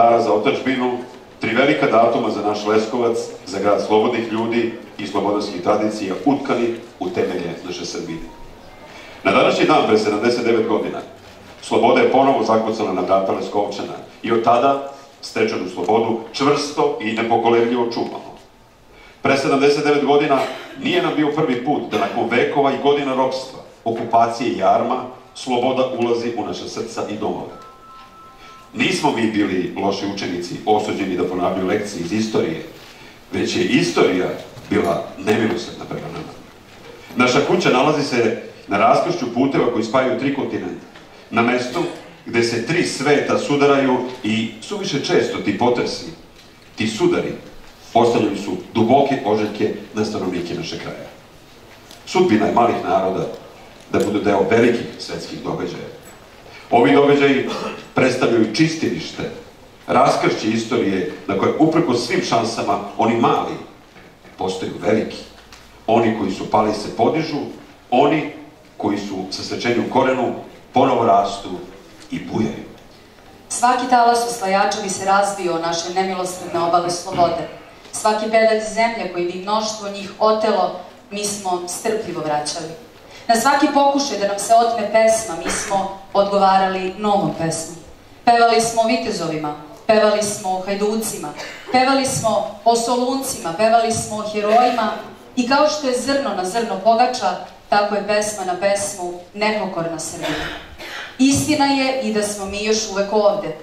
oltara za otačbinu, tri velika datuma za naš Leskovac, za grad slobodnih ljudi i slobodarskih tradicija utkani u temelje naše Srbije. Na današnji dan, pre 79 godina, sloboda je ponovo zakucala na vrata Leskovčana i od tada stečenu slobodu čvrsto i nepokolevljivo čuvamo. Pre 79 godina nije nam bio prvi put da nakon vekova i godina ropstva, okupacije i jarma, sloboda ulazi u naše srca i domove. Nismo mi bili loši učenici osuđeni da ponavljaju lekcije iz istorije, već je istorija bila nemilosredna prema nama. Naša kuća nalazi se na raskršću puteva koji spajaju tri kontinenta, na mestu gde se tri sveta sudaraju i suviše često ti potresi, ti sudari, ostavljaju su duboke oželjke na stanovnike naše kraja. Sudbina je malih naroda da budu deo velikih svetskih događaja. Ovi događaji predstavljaju čistilište, raskršće istorije na koje upreko svim šansama oni mali postaju veliki. Oni koji su pali se podižu, oni koji su sa sečenju korenu ponovo rastu i bujaju. Svaki talas osvajača bi se razbio naše nemilosredne obale slobode. Svaki pedalj zemlje koji bi mnoštvo njih otelo, mi smo strpljivo vraćali. Na svaki pokušaj da nam se otme pesma, mi smo odgovarali novom pesmom. Pevali smo o vitezovima, pevali smo o hajducima, pevali smo o soluncima, pevali smo o herojima i kao što je zrno na zrno pogača, tako je pesma na pesmu nepokorna Srbija. Istina je i da smo mi još uvek ovde,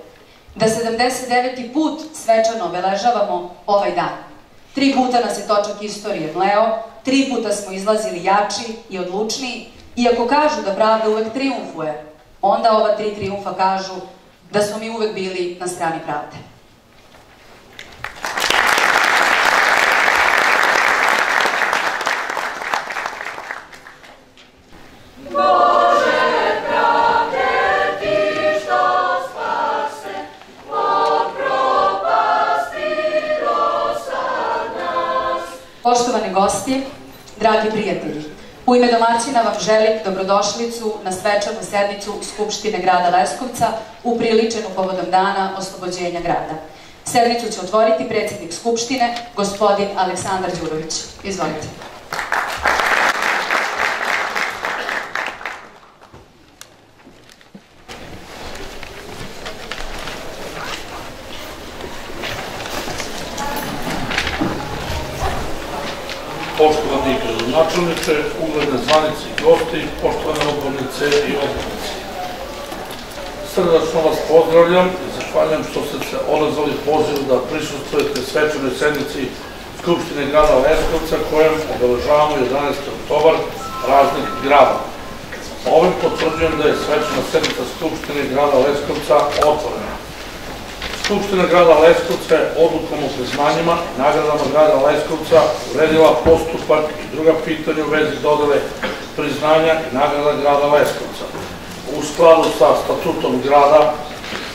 da 79. put svečano obeležavamo ovaj dan. Tri puta nas je točak istorije mleo, tri puta smo izlazili jači i odlučniji, iako kažu da pravda uvek triumfuje, onda ova tri triumfa kažu da smo mi uvek bili na strani pravde. Poštovani gosti, dragi prijatelji, u ime domaćina vam želim dobrodošlicu na svečanu sednicu Skupštine grada Leskovca upriličenu povodom dana oslobođenja grada. Sednicu će otvoriti predsjednik Skupštine, gospodin Aleksandar Đurović. Izvolite. Gradonačelniče, ugledne zvanice i gosti, poštovane odbornice i odbornice. Srdačno vas pozdravljam i zahvaljam što ste se odazvali pozivu da prisustujete svečanoj sednici Skupštine grada Leskovca kojem obeležavamo 11. oktobar raznih grada. Ovim potvrđujem da je svečana sednica Skupštine grada Leskovca otvorena. Skupština grada Leskovca je odlukom o priznanjima nagradama grada Leskovca uredila postupak i druga pitanja u vezi dodele priznanja i nagrada grada Leskovca. U skladu sa statutom grada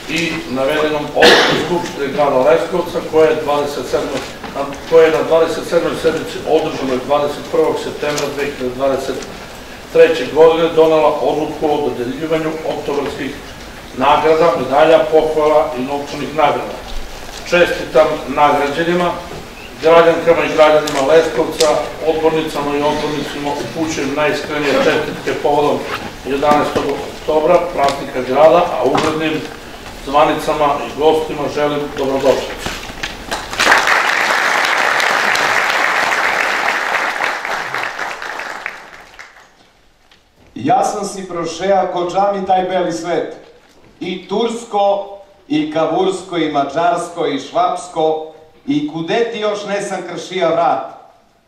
i navedenom odlukom Skupštine grada Leskovca koja je, 27, koja je na 27. sednici održanoj 21. septembra 2023. godine donala odluku o dodeljivanju oktobarskih nagrada, medalja, pohvala i novčanih nagrada. Čestitam nagrađenima, građankama i građanima Leskovca, odbornicama i odbornicima upućujem najiskrenije čestitke povodom 11. oktobra, praznika grada, a uglednim zvanicama i gostima želim dobrodošlicu. Ja sam si prošea ko džami taj beli svet. I Tursko, i Kavursko, i Mađarsko, i Švapsko, i kude ti još ne sam kršija vrat.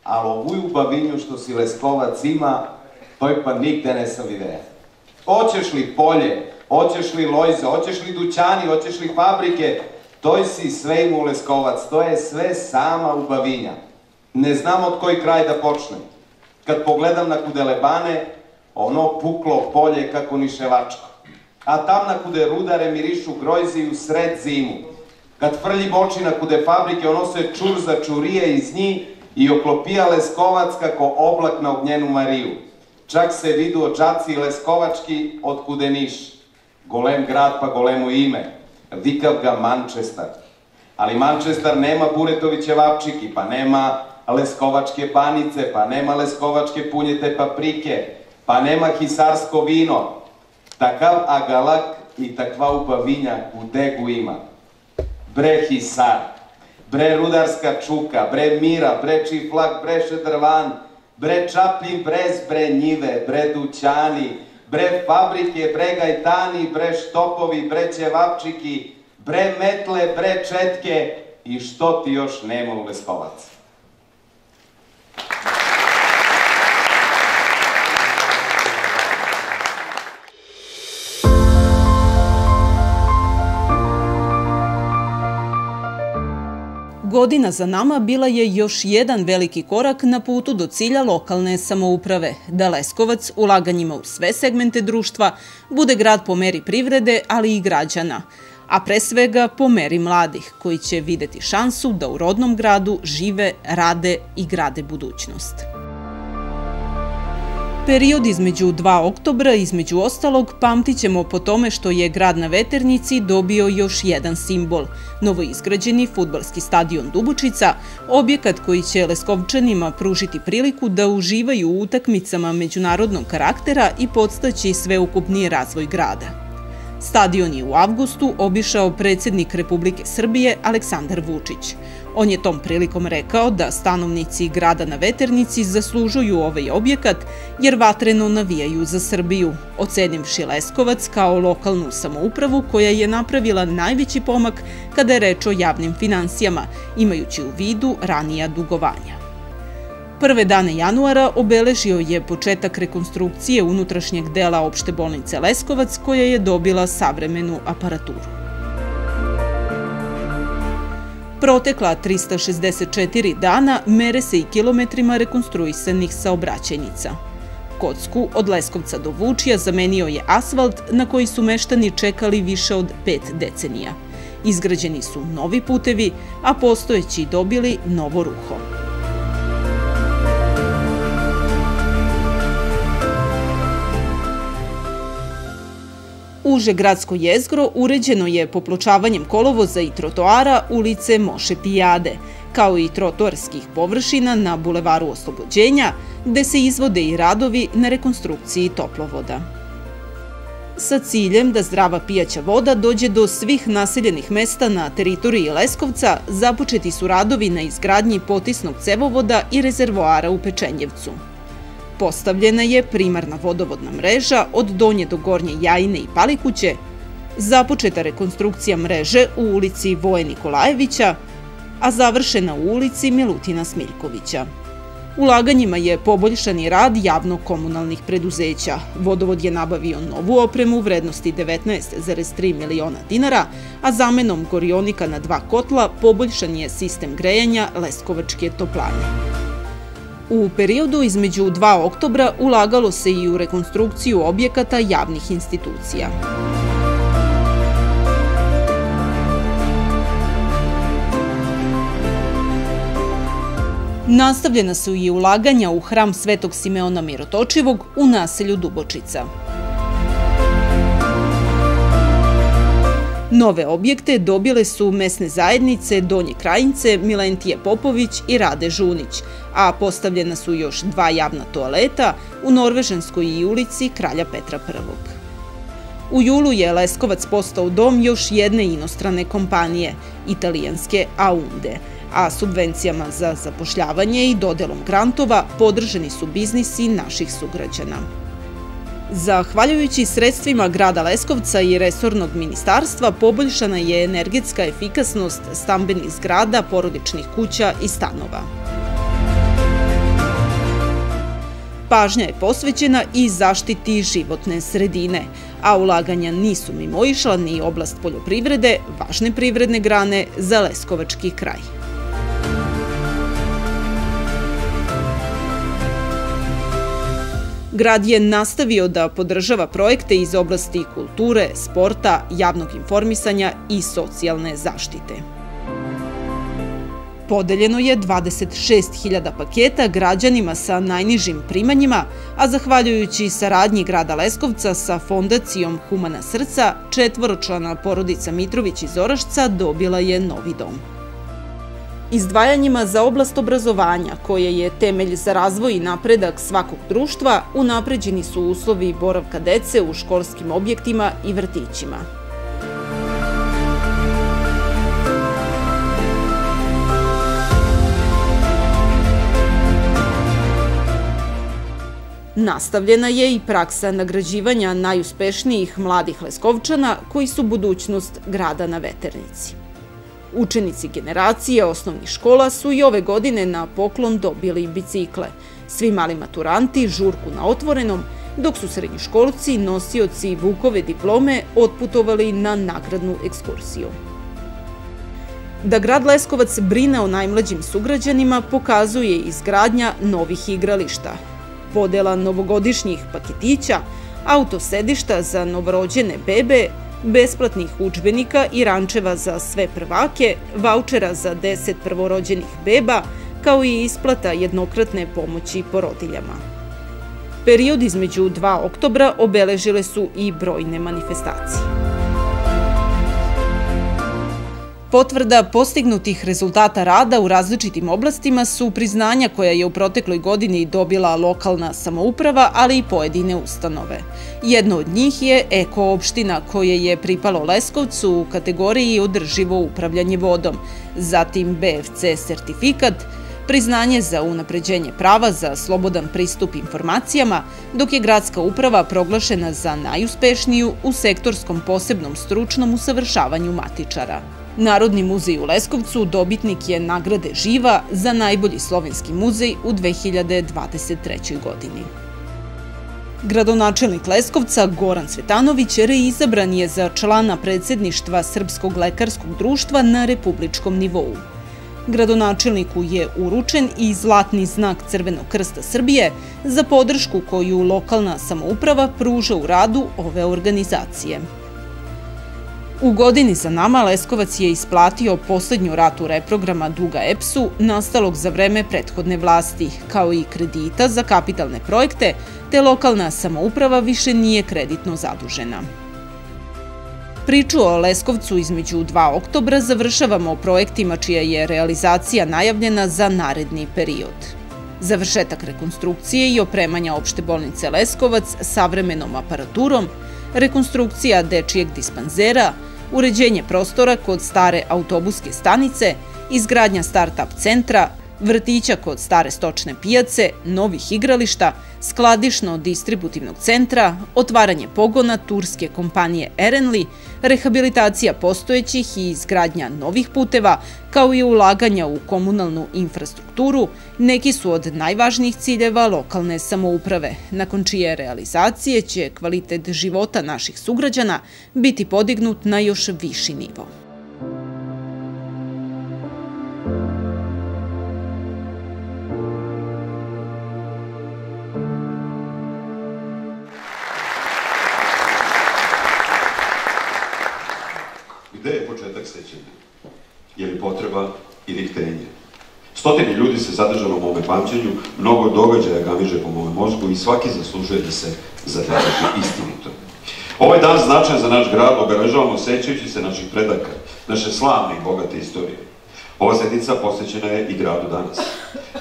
Ali ovu bavinju što si Leskovac ima, toj pa nigde ne sam videa. Hoćeš li polje, hoćeš li lojze, hoćeš li dućani, hoćeš li fabrike, toj si sve ima u Leskovac, to je sve sama ubavinja. Ne znam od koji kraj da počnem. Kad pogledam na Kudelebane, ono puklo polje kako ni ševačko. A tam na kude rudare mirišu grojzi u sred zimu. Kad frlji bočina kude fabrike, ono se čur za čurije iz njih i oklopija Leskovac kako oblak na ognjenu Mariju. Čak se vidu džaci Leskovački od kude Niš. Golem grad pa golemo ime. Vikav ga Manchester. Ali Manchester nema Buretoviće vapčiki, pa nema leskovačke panice, pa nema leskovačke punjete paprike, pa nema hisarsko vino. Takav agalak i takva upavinja u degu ima. Bre hisar, bre rudarska čuka, bre mira, bre čiflak, bre šedrvan, bre čaplji brez, bre njive, bre dućani, bre fabrike, bre gajtani, bre štopovi, bre ćevapčiki, bre metle, bre četke i što ti još nema u Leskovac. Godina za nama bila je još jedan veliki korak na putu do cilja lokalne samouprave, da Leskovac ulaganjima u sve segmente društva bude grad po meri privrede, ali i građana, a pre svega po meri mladih, koji će videti šansu da u rodnom gradu žive, rade i grade budućnost. Period između 2 oktobra, između ostalog, pamtit ćemo po tome što je grad na Veternici dobio još jedan simbol, novoizgrađeni futbalski stadion Dubučica, objekat koji će Leskovčanima pružiti priliku da uživaju u utakmicama međunarodnog karaktera i podstaći sveukupniji razvoj grada. Stadion je u avgustu obišao predsednik Republike Srbije Aleksandar Vučić. On je tom prilikom rekao da stanovnici grada na Veternici zaslužuju ovaj objekat jer vatreno navijaju za Srbiju, ocenivši Leskovac kao lokalnu samoupravu koja je napravila najveći pomak kada je reč o javnim financijama, imajući u vidu ranija dugovanja. Prve dane januara obeležio je početak rekonstrukcije unutrašnjeg dela opšte bolnice Leskovac koja je dobila savremenu aparaturu. Protekla 364 dana mere se i kilometrima rekonstruisanih saobraćajnica. Kocku od Leskovca do Vučija zamenio je asfalt na koji su meštani čekali više od pet decenija. Izgrađeni su novi putevi, a postojeći dobili novo ruho. Uže gradsko jezgro uređeno je popločavanjem kolovoza i trotoara ulice Moše Pijade, kao i trotoarskih površina na Bulevaru Oslobođenja, gde se izvode i radovi na rekonstrukciji toplovoda. Sa ciljem da zdrava pijaća voda dođe do svih naseljenih mesta na teritoriji Leskovca, započeti su radovi na izgradnji potisnog cevovoda i rezervoara u Pečenjevcu. Postavljena je primarna vodovodna mreža od Donje do Gornje Jajine i Palikuće, započeta rekonstrukcija mreže u ulici Voje Nikolajevića, a završena u ulici Milutina Smiljkovića. Ulaganjima je poboljšan i rad javno-komunalnih preduzeća. Vodovod je nabavio novu opremu u vrednosti 19,3 miliona dinara, a zamenom gorionika na dva kotla poboljšan je sistem grejanja Leskovačke toplane. U periodu između 2 oktobra ulagalo se i u rekonstrukciju objekata javnih institucija. Nastavljena su i ulaganja u hram Svetog Simeona Mirotočivog u naselju Dubočica. Nove objekte dobile su mesne zajednice Donje Krajince, Milentije Popović i Rade Žunić, a postavljena su još dva javna toaleta u Norvežanskoj ulici Kralja Petra I. U julu je Leskovac postao dom još jedne inostrane kompanije, italijanske Aunde, a subvencijama za zapošljavanje i dodelom grantova podržani su biznisi naših sugrađana. Zahvaljujući sredstvima grada Leskovca i resornog ministarstva poboljšana je energetska efikasnost stambenih zgrada, porodičnih kuća i stanova. Pažnja je posvećena i zaštiti životne sredine, a ulaganja nisu mimoišla ni oblast poljoprivrede, važne privredne grane za Leskovački kraj. Grad je nastavio da podržava projekte iz oblasti kulture, sporta, javnog informisanja i socijalne zaštite. Podeljeno je 26.000 paketa građanima sa najnižim primanjima, a zahvaljujući saradnji grada Leskovca sa fondacijom Humana srca, četvoročlana porodica Mitrović iz Orašca dobila je novi dom. Izdvajanjima za oblast obrazovanja, koje je temelj za razvoj i napredak svakog društva, unapređeni su uslovi boravka dece u školskim objektima i vrtićima. Nastavljena je i praksa nagrađivanja najuspešnijih mladih Leskovčana koji su budućnost grada na Veternici. Učenici generacije osnovnih škola su i ove godine na poklon dobili bicikle. Svi mali maturanti žurku na otvorenom, dok su srednjoškolci, nosioci Vukove diplome otputovali na nagradnu ekskursiju. Da grad Leskovac brine o najmlađim sugrađanima pokazuje izgradnja novih igrališta, podela novogodišnjih paketića, autosedišta za novorođene bebe, besplatnih učbenika i rančeva za sve prvake, vaučera za 10 prvorođenih beba, kao i isplata jednokratne pomoći porodiljama. Period između 2 oktobra obeležile su i brojne manifestacije. Potvrda postignutih rezultata rada u različitim oblastima su priznanja koja je u protekloj godini dobila lokalna samouprava, ali i pojedine ustanove. Jedno od njih je Eko opština koje je pripalo Leskovcu u kategoriji održivo upravljanje vodom, zatim BFC sertifikat, priznanje za unapređenje prava za slobodan pristup informacijama, dok je gradska uprava proglašena za najuspešniju u sektorskom posebnom stručnom usavršavanju matičara. Narodni muzej u Leskovcu dobitnik je nagrade Živa za najbolji slovenski muzej u 2023. godini. Gradonačelnik Leskovca Goran Cvetanović reizabran je za člana predsedništva Srpskog lekarskog društva na republičkom nivou. Gradonačelniku je uručen i zlatni znak Crvenog krsta Srbije za podršku koju lokalna samouprava pruža u radu ove organizacije. U godini za nama Leskovac je isplatio poslednju ratu reprograma duga EPS-u nastalog za vreme prethodne vlasti, kao i kredita za kapitalne projekte, te lokalna samouprava više nije kreditno zadužena. Priču o Leskovcu između 2 oktobra završavamo projektima čija je realizacija najavljena za naredni period. Završetak rekonstrukcije i opremanja opšte bolnice Leskovac savremenom aparaturom, rekonstrukcija dečijeg dispanzera, uređenje prostora kod stare autobuske stanice, izgradnja start-up centra, vrtića kod stare stočne pijace, novih igrališta, skladišno-distributivnog centra, otvaranje pogona turske kompanije Erenli, rehabilitacija postojećih i izgradnja novih puteva, kao i ulaganja u komunalnu infrastrukturu, neki su od najvažnijih ciljeva lokalne samouprave, nakon čije realizacije će kvalitet života naših sugrađana biti podignut na još viši nivo. Je li potreba ili htenje. Stotine ljudi se zadržalo u mome pamćenju, mnogo događaja gamiže po mome mozgu i svaki zaslužuje da se zadrži istinito. Ovaj dan značajan za naš grad obeležavamo sećajući se naših predaka, naše slavne i bogate istorije. Ova sednica posvećena je i gradu danas.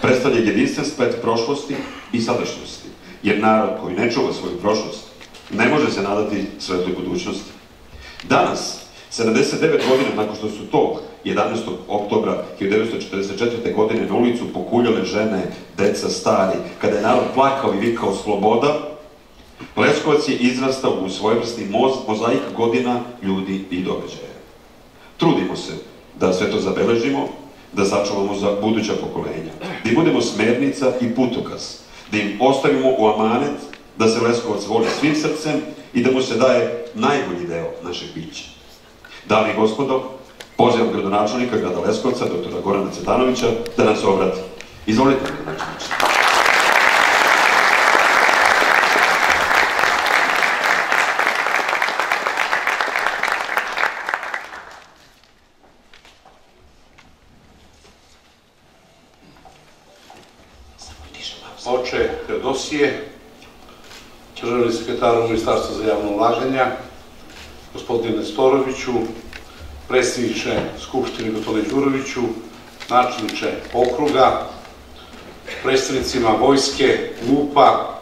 Predstavlja jedinstven splet prošlosti i sadašnjosti, jer narod koji ne čuva svoju prošlost ne može se nadati svetloj budućnosti. Danas, 79 godina nakon što su tog 11. oktobra 1944. godine na ulicu pokuljale žene, deca, stari, kada je narod plakao i vikao sloboda, Leskovac je izrastao u svojevrsni mozaik godina, ljudi i događaja. Trudimo se da sve to zabeležimo, da sačuvamo za buduća pokolenja, da im budemo smernica i putokaz, da im ostavimo u amanet da se Leskovac voli svim srcem i da mu se daje najbolji deo našeg bića. Dali i gospodo, Pozivam gradonačelnika grada Leskovca, doktora Gorana Cetanovića, da nam se obrati. Izvolite, gradonačelniče. oče Teodosije, državni sekretar Ministarstva za javno ulaženje, gospodine Nestoroviću, predsjedniče Skupštine gospodine Đuroviću, načelniče okruga, predstavnicima vojske, MUPA,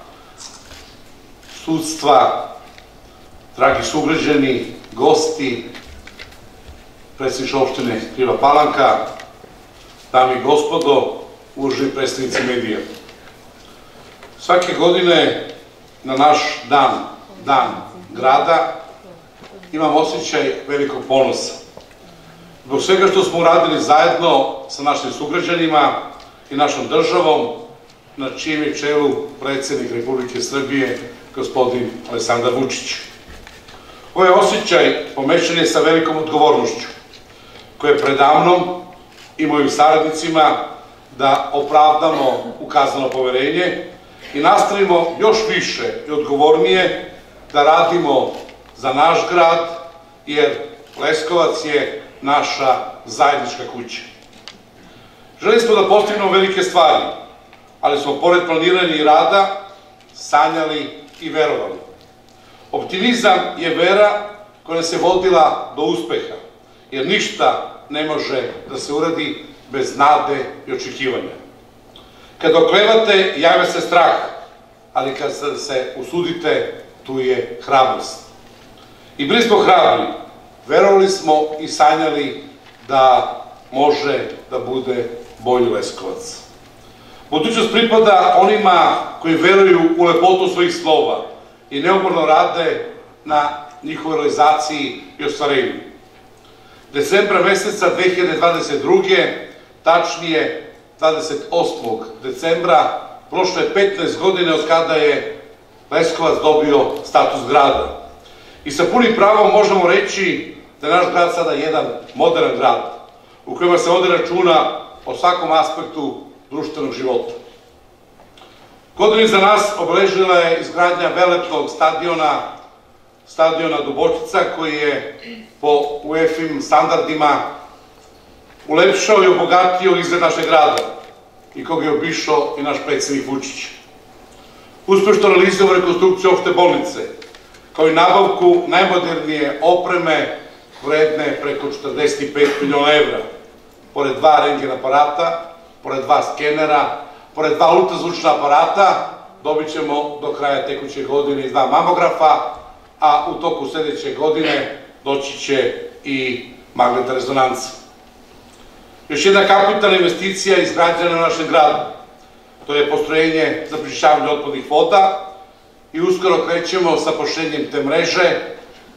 sudstva, dragi sugrađani, gosti, predsjedniče opštine Kriva Palanka, dami i gospodo, uvaženi predstavnici medija. Svake godine na naš dan, dan grada, imam osjećaj velikog ponosa. Zbog svega što smo uradili zajedno sa našim sugrađanima i našom državom, na čijem je čelu predsednik Republike Srbije, gospodin Aleksandar Vučić. Ovaj osjećaj pomešan je sa velikom odgovornošću, koja je predavnom i mojim saradnicima da opravdamo ukazano poverenje i nastavimo još više i odgovornije da radimo za naš grad, jer Leskovac je naša zajednička kuća. Želi smo da postignemo velike stvari, ali smo pored planiranja i rada sanjali i verovali. Optimizam je vera koja se vodila do uspeha, jer ništa ne može da se uradi bez nade i očekivanja. Kad oklevate, javlja se strah, ali kad se usudite, tu je hrabrost. I bili smo hrabri, verovali smo i sanjali da može da bude bolji Leskovac. Budućnost pripada onima koji veruju u lepotu svojih slova i neumorno rade na njihovoj realizaciji i ostvarenju. Decembra meseca 2022. tačnije 28. decembra, prošlo je 15 godine od kada je Leskovac dobio status grada. I sa punim pravom možemo reći da je naš grad sada jedan modern grad, u kojima se vode računa o svakom aspektu društvenog života. Godinu za nas obeležila je izgradnja veletog stadiona, stadiona Dubočica, koji je po UEFA standardima ulepšao i obogatio izgled našeg grada i koga je obišao i naš predsednik Vučić. Uspešno realizovao rekonstrukciju opšte bolnice, kao i nabavku najmodernije opreme vredne preko 45 miliona evra, pored dva rengen aparata, pored dva skenera, pored dva ultrazvučna aparata, dobit ćemo do kraja tekuće godine i dva mamografa, a u toku sledeće godine doći će i magnetna rezonanca. Još jedna kapitalna investicija izgrađena na našem gradu. To je postrojenje za pričišćavanje otpadnih voda i uskoro krećemo sa pošenjem te mreže,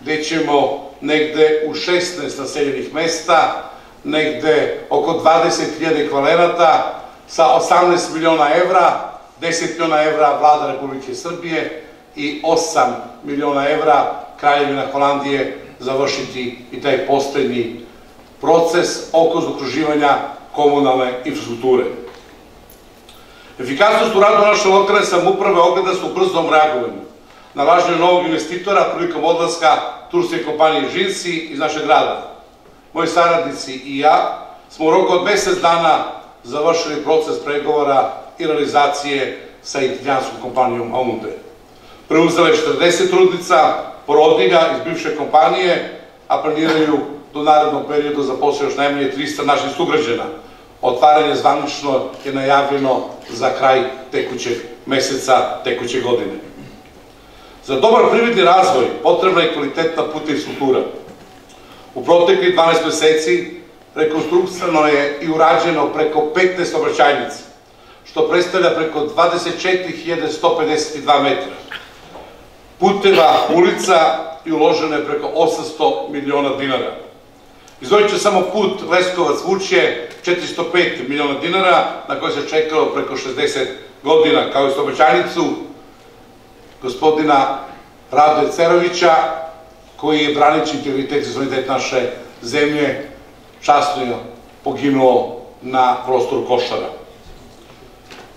gde ćemo negde u 16 naseljenih mesta, negde oko 20.000 kvalenata, sa 18 miliona evra, 10 miliona evra vlada Republike Srbije i 8 miliona evra Kraljevina Holandije završiti i taj poslednji proces oko zakruživanja komunalne infrastrukture. Efikasnost u radu naše lokalne samuprave ogleda se u brzom reagovanju na lažnje novog investitora prilikom odlaska turske kompanije Žinsi iz našeg grada. Moji saradnici i ja smo u roku od mesec dana završili proces pregovora i realizacije sa italijanskom kompanijom Aunde. Preuzele 40 trudnica, porodilja iz bivše kompanije, a planiraju do narednog perioda za posao još najmanje 300 naših sugrađana. Otvaranje zvanično je najavljeno za kraj tekućeg meseca, tekuće godine. Za dobar privredni razvoj potrebna je kvalitetna puta i struktura. U proteklih 12 meseci rekonstrukcijano je i urađeno preko 15 obraćajnica, što predstavlja preko 24.152 metra. Puteva, ulica i uloženo je preko 800 miliona dinara. Izvojit samo put Leskovac-Vučje 405 miliona dinara, na koje se čekalo preko 60 godina, kao i stobećanicu gospodina Radoje Cerovića, koji je branići integritet i soliditet naše zemlje časno poginuo na prostoru Košara.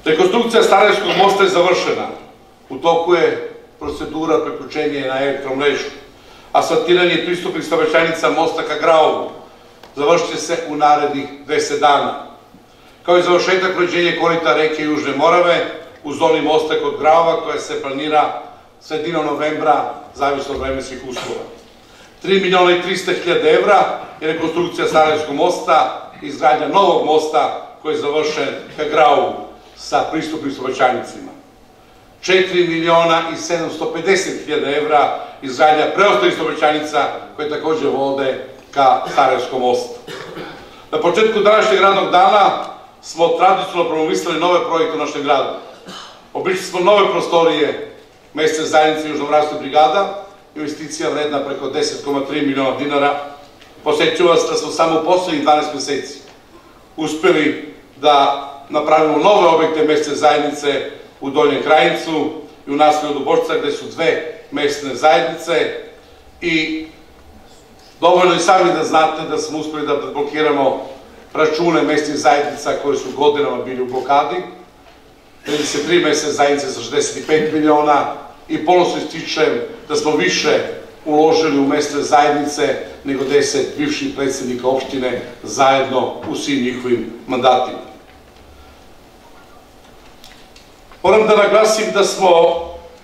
Rekonstrukcija Starajevskog mosta je završena. U toku je procedura preključenja na elektromrežu. Asfaltiranje pristupnih saobraćajnica mosta ka Graovu završit će se u narednih 10 dana. Kao i završetak rođenja korita reke Južne Morave, u zoni mosta kod Grava koja se planira sredinom novembra, zavisno od vremenskih uslova. 3 miliona i 300 hiljada evra je rekonstrukcija Sarajevskog mosta, izgradnja novog mosta koji je završen ka Gravu sa pristupnim sobačajnicima. 4 miliona i 750 hiljada evra izgradnja preostalih sobačajnica koje takođe vode ka Sarajevskom mostu. Na početku današnjeg radnog dana smo tradicionalno promovisali nove projekte u našem gradu. Obličili smo nove prostorije mesne zajednice Južnomravske brigada, investicija vredna preko 10,3 miliona dinara. Poseću vas da smo samo u poslednjih 12 meseci uspeli da napravimo nove objekte mesne zajednice u Donjem Krajincu i u naselju Dubošca gde su dve mesne zajednice i dovoljno i sami da znate da smo uspeli da blokiramo račune mesnih zajednica koje su godinama bili u blokadi, 33 mesne zajednice sa 65 miliona i ponosno ističem da smo više uložili u mesne zajednice nego 10 bivših predsednika opštine zajedno u svim njihovim mandatima. Moram da naglasim da smo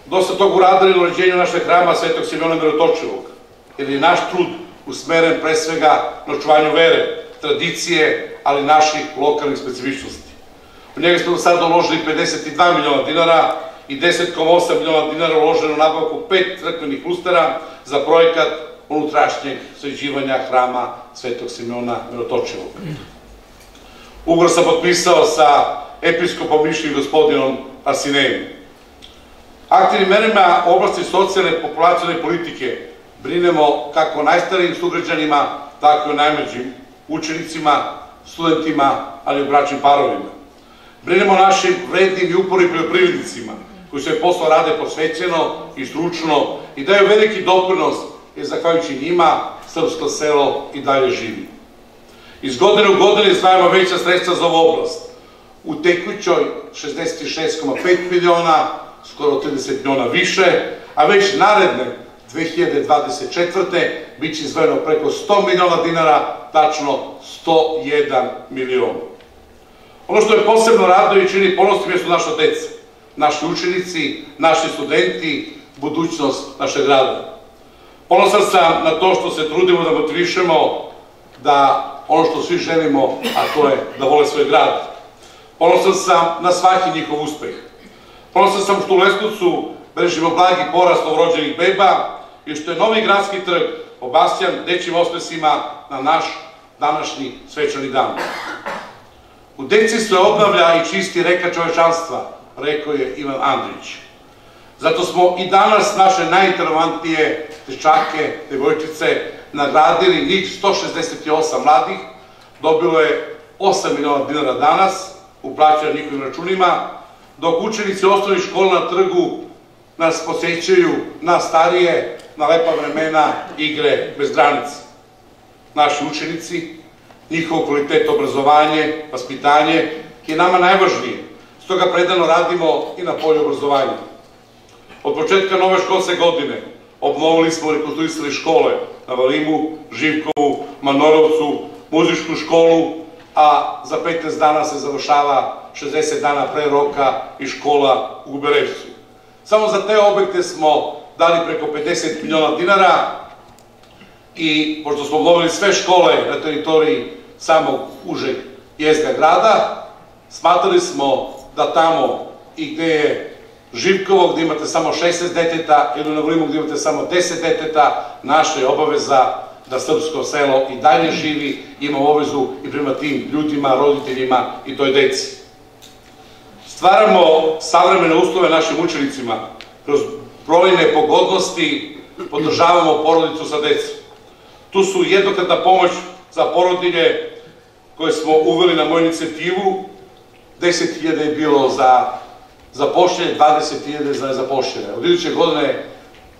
dosta tog uradili na uređenju našeg hrama Svetog Simona Mirotočevog, jer je naš trud usmeren pre svega na očuvanju vere, tradicije, ali naših lokalnih specifičnosti. U njega smo do sada uložili 52 miliona dinara i 10,8 miliona dinara uloženo u nabavku pet crkvenih lustera za projekat unutrašnjeg sređivanja hrama Svetog Simona Mirotočevog. Ugor sam potpisao sa episkopom Mišljim gospodinom Arsinejem. Aktivnim merima oblasti socijalne populacijne politike brinemo kako najstarijim sugrađanima, tako i o najmeđim učenicima, studentima, ali i bračnim parovima. Brinemo našim vrednim i upornim poljoprivrednicima, koji sve posao rade posvećeno i stručno i daju veliki doprinos, jer zahvaljujući njima srpsko selo i dalje živi. Iz godine u godine izdvajamo veća sredstva za ovu oblast. U tekućoj 66,5 miliona, skoro 30 miliona više, a već naredne 2024. bit će izdvojeno preko 100 miliona dinara, tačno 101 milion. Ono što je posebno raduje i čini ponosnim su naša deca, naši učenici, naši studenti, budućnost našeg grada. Ponosan sam na to što se trudimo da motivišemo da ono što svi želimo, a to je da vole svoj grad. Ponosan sam na svaki njihov uspeh. Ponosan sam što u Leskovcu beležimo blagi porast novorođenih beba i što je novi gradski trg obasjan dećim ospesima na naš današnji svečani dan. U deci se obnavlja i čisti reka čovečanstva, rekao je Ivan Andrić. Zato smo i danas naše najintervantnije dečake, devojčice, nagradili njih 168 mladih, dobilo je 8 miliona dinara danas, uplaćaju njihovim računima, dok učenici osnovnih škola na trgu nas posjećaju na starije, na lepa vremena, igre bez granice. Naši učenici, njihovo kvalitet obrazovanje, vaspitanje je nama najvažnije. Stoga predano radimo i na polju obrazovanja. Od početka nove školske godine obnovili smo i rekonstruisali škole na Valimu, Živkovu, Manorovcu, muzičku školu, a za 15 dana se završava 60 dana pre roka i škola u Berevcu. Samo za te objekte smo dali preko 50 miliona dinara i pošto smo obnovili sve škole na teritoriji samog užeg jezga grada, smatrali smo da tamo i gde je Živkovo gde imate samo 16 deteta ili na Vlimu gde imate samo 10 deteta, naša je obaveza da srpsko selo i dalje živi, ima obavezu i prema tim ljudima, roditeljima i toj deci. Stvaramo savremene uslove našim učenicima, kroz brojne pogodnosti podržavamo porodicu sa decom. Tu su jednokratna pomoć za porodilje koje smo uveli na moju inicijativu, 10.000 je bilo za zapošljenje, 20.000 za nezapošljene. Od iduće godine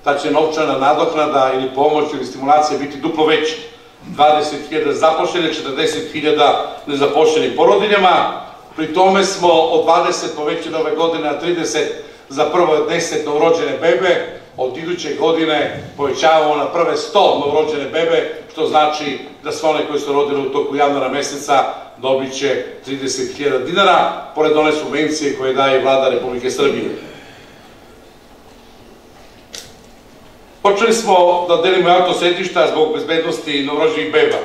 ta će novčana nadoknada ili pomoć ili stimulacija biti duplo veća. 20.000 zapošljene, 40.000 nezapošljenih porodiljama. Pri tome smo od 20 povećene ove godine na 30 za prvo 10 novorođene bebe, od iduće godine povećavamo na prve 100 novorođene bebe, što znači da sve one koji su rodile u toku januara meseca dobit će 30.000 dinara, pored one subvencije koje daje vlada Republike Srbije. Počeli smo da delimo autosetišta zbog bezbednosti novorođenih beba.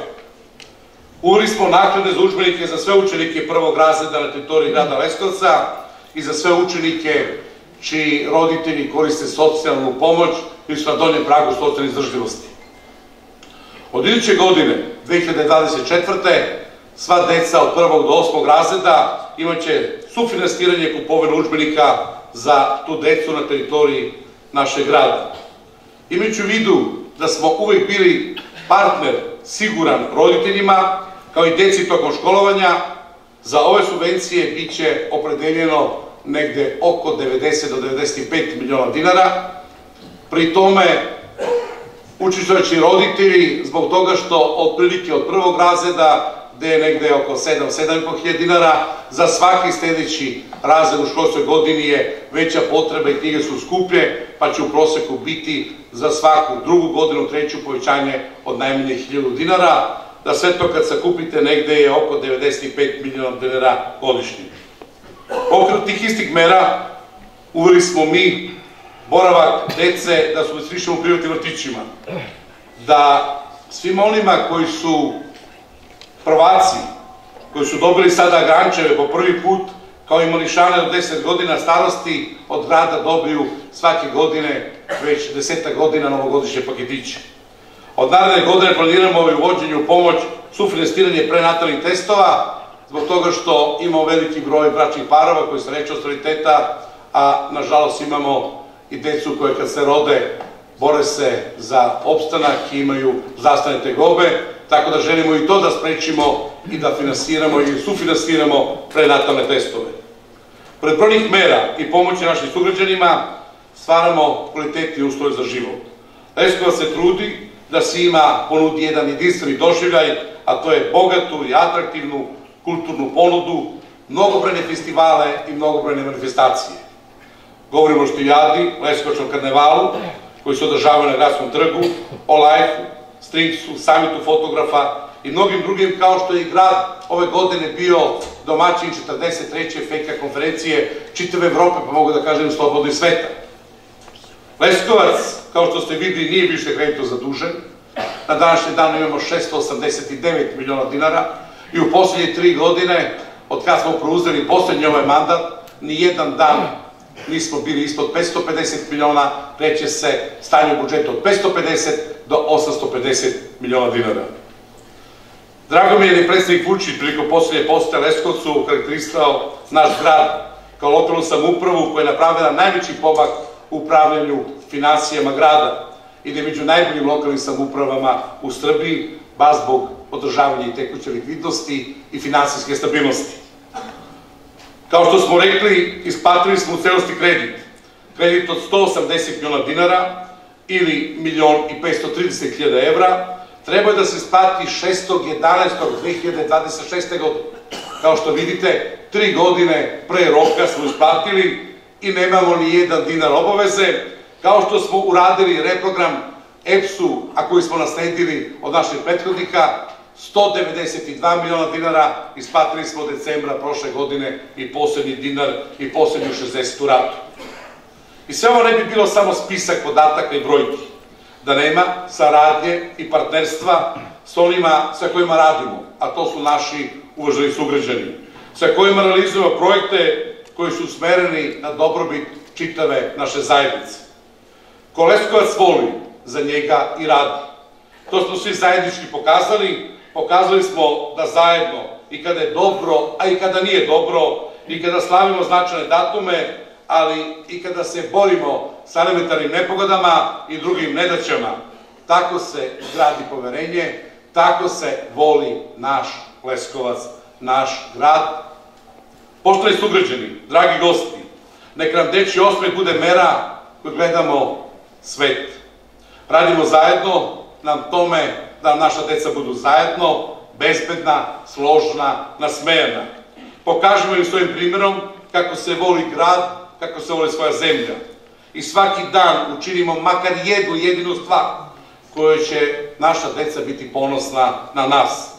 Uveli smo naklade za učbenike za sve učenike prvog razreda na teritoriji grada Leskovca i za sve učenike čiji roditelji koriste socijalnu pomoć ili su na donjem pragu socijalne izdržljivosti. Od iduće godine, 2024. sva deca od prvog do osmog razreda imaće sufinansiranje kupovine učbenika za tu decu na teritoriji našeg grada. Imajući u vidu da smo uvek bili partner siguran roditeljima, kao i deci tokom školovanja, za ove subvencije biće opredeljeno negde oko 90 do 95 miliona dinara. Pri tome, učitvajući roditelji, zbog toga što otprilike od prvog razreda, gde je negde oko 7-7,5 hiljada dinara, za svaki sledeći razred u školskoj godini je veća potreba i knjige su skuplje, pa će u proseku biti za svaku drugu godinu, treću povećanje od najmanje 1000 dinara, da sve to kad sakupite negde je oko 95 miliona dinara godišnje. Okret tih istih mera uveli smo mi boravak dece da su više u privatnim vrtićima, da svima onima koji su prvaci, koji su dobili sada grančeve po prvi put, kao i mališane od 10 godina starosti, od grada dobiju svake godine, već deseta godina novogodišnje paketiće. Od naredne godine planiramo ovaj uvođenje u pomoć sufinansiranje prenatalnih testova, zbog toga što imamo veliki broj bračnih parova koji se reče ostaliteta, a nažalost imamo i decu koje kad se rode bore se za opstanak i imaju zastane tegobe, tako da želimo i to da sprečimo i da finansiramo i sufinansiramo prenatalne testove. Pred brojnih mera i pomoći našim sugrađanima stvaramo kvalitetni uslove za život. Leskovac se trudi da svima ponudi jedan jedinstveni doživljaj, a to je bogatu i atraktivnu kulturnu ponudu, mnogobrojne festivale i mnogobrojne manifestacije. Govorimo o Štijadi, Leskovačnom karnevalu, koji se održavaju na gradskom trgu, o lajfu, striksu, samitu fotografa i mnogim drugim, kao što je i grad ove godine bio domaćin 43. FK konferencije čitave Evrope, pa mogu da kažem slobodno i sveta. Leskovac, kao što ste videli, nije više kredito zadužen. Na današnji dan imamo 689 miliona dinara i u poslednje tri godine, od kada smo preuzeli poslednji ovaj mandat, ni jedan dan nismo bili ispod 550 miliona, reće se stanje u budžetu od 550 do 850 miliona dinara. Drago mi je da je predsednik Vučić priliko poslednje postoje Leskovcu karakteristao naš grad kao lokalnu samupravu koja je napravila najveći pomak u upravljanju financijama grada i da je među najboljim lokalnim samupravama u Srbiji, baš zbog održavanja i tekuće likvidnosti i finansijske stabilnosti. Kao što smo rekli, isplatili smo u celosti kredit. Kredit od 180 miliona dinara ili milion i 530 hiljada evra, treba da se isplati 6.11.2026. godine. Kao što vidite, tri godine pre roka smo isplatili i nemamo ni jedan dinar obaveze, kao što smo uradili reprogram EPS-u, a koji smo nasledili od naših prethodnika, 192 miliona dinara isplatili smo decembra prošle godine i poslednji dinar i poslednju 60. ratu. I sve ovo ne bi bilo samo spisak podataka i brojki, da nema saradnje i partnerstva s onima sa kojima radimo, a to su naši uvaženi sugrađani, sa kojima realizujemo projekte koji su smereni na dobrobit čitave naše zajednice. Ko Leskovac voli, za njega i radi. To smo svi zajednički pokazali, pokazali smo da zajedno i kada je dobro, a i kada nije dobro, i kada slavimo značajne datume, ali i kada se borimo sa elementarnim nepogodama i drugim nedaćama, tako se gradi poverenje, tako se voli naš Leskovac, naš grad. Poštovani sugrađani, dragi gosti, neka nam deči osmeh bude mera koju gledamo svet. Radimo zajedno na tome da naša deca budu zajedno, bezbedna, složna, nasmejana. Pokažemo im svojim primjerom kako se voli grad, kako se voli svoja zemlja. I svaki dan učinimo makar jednu jedinu stvar kojoj će naša deca biti ponosna na nas.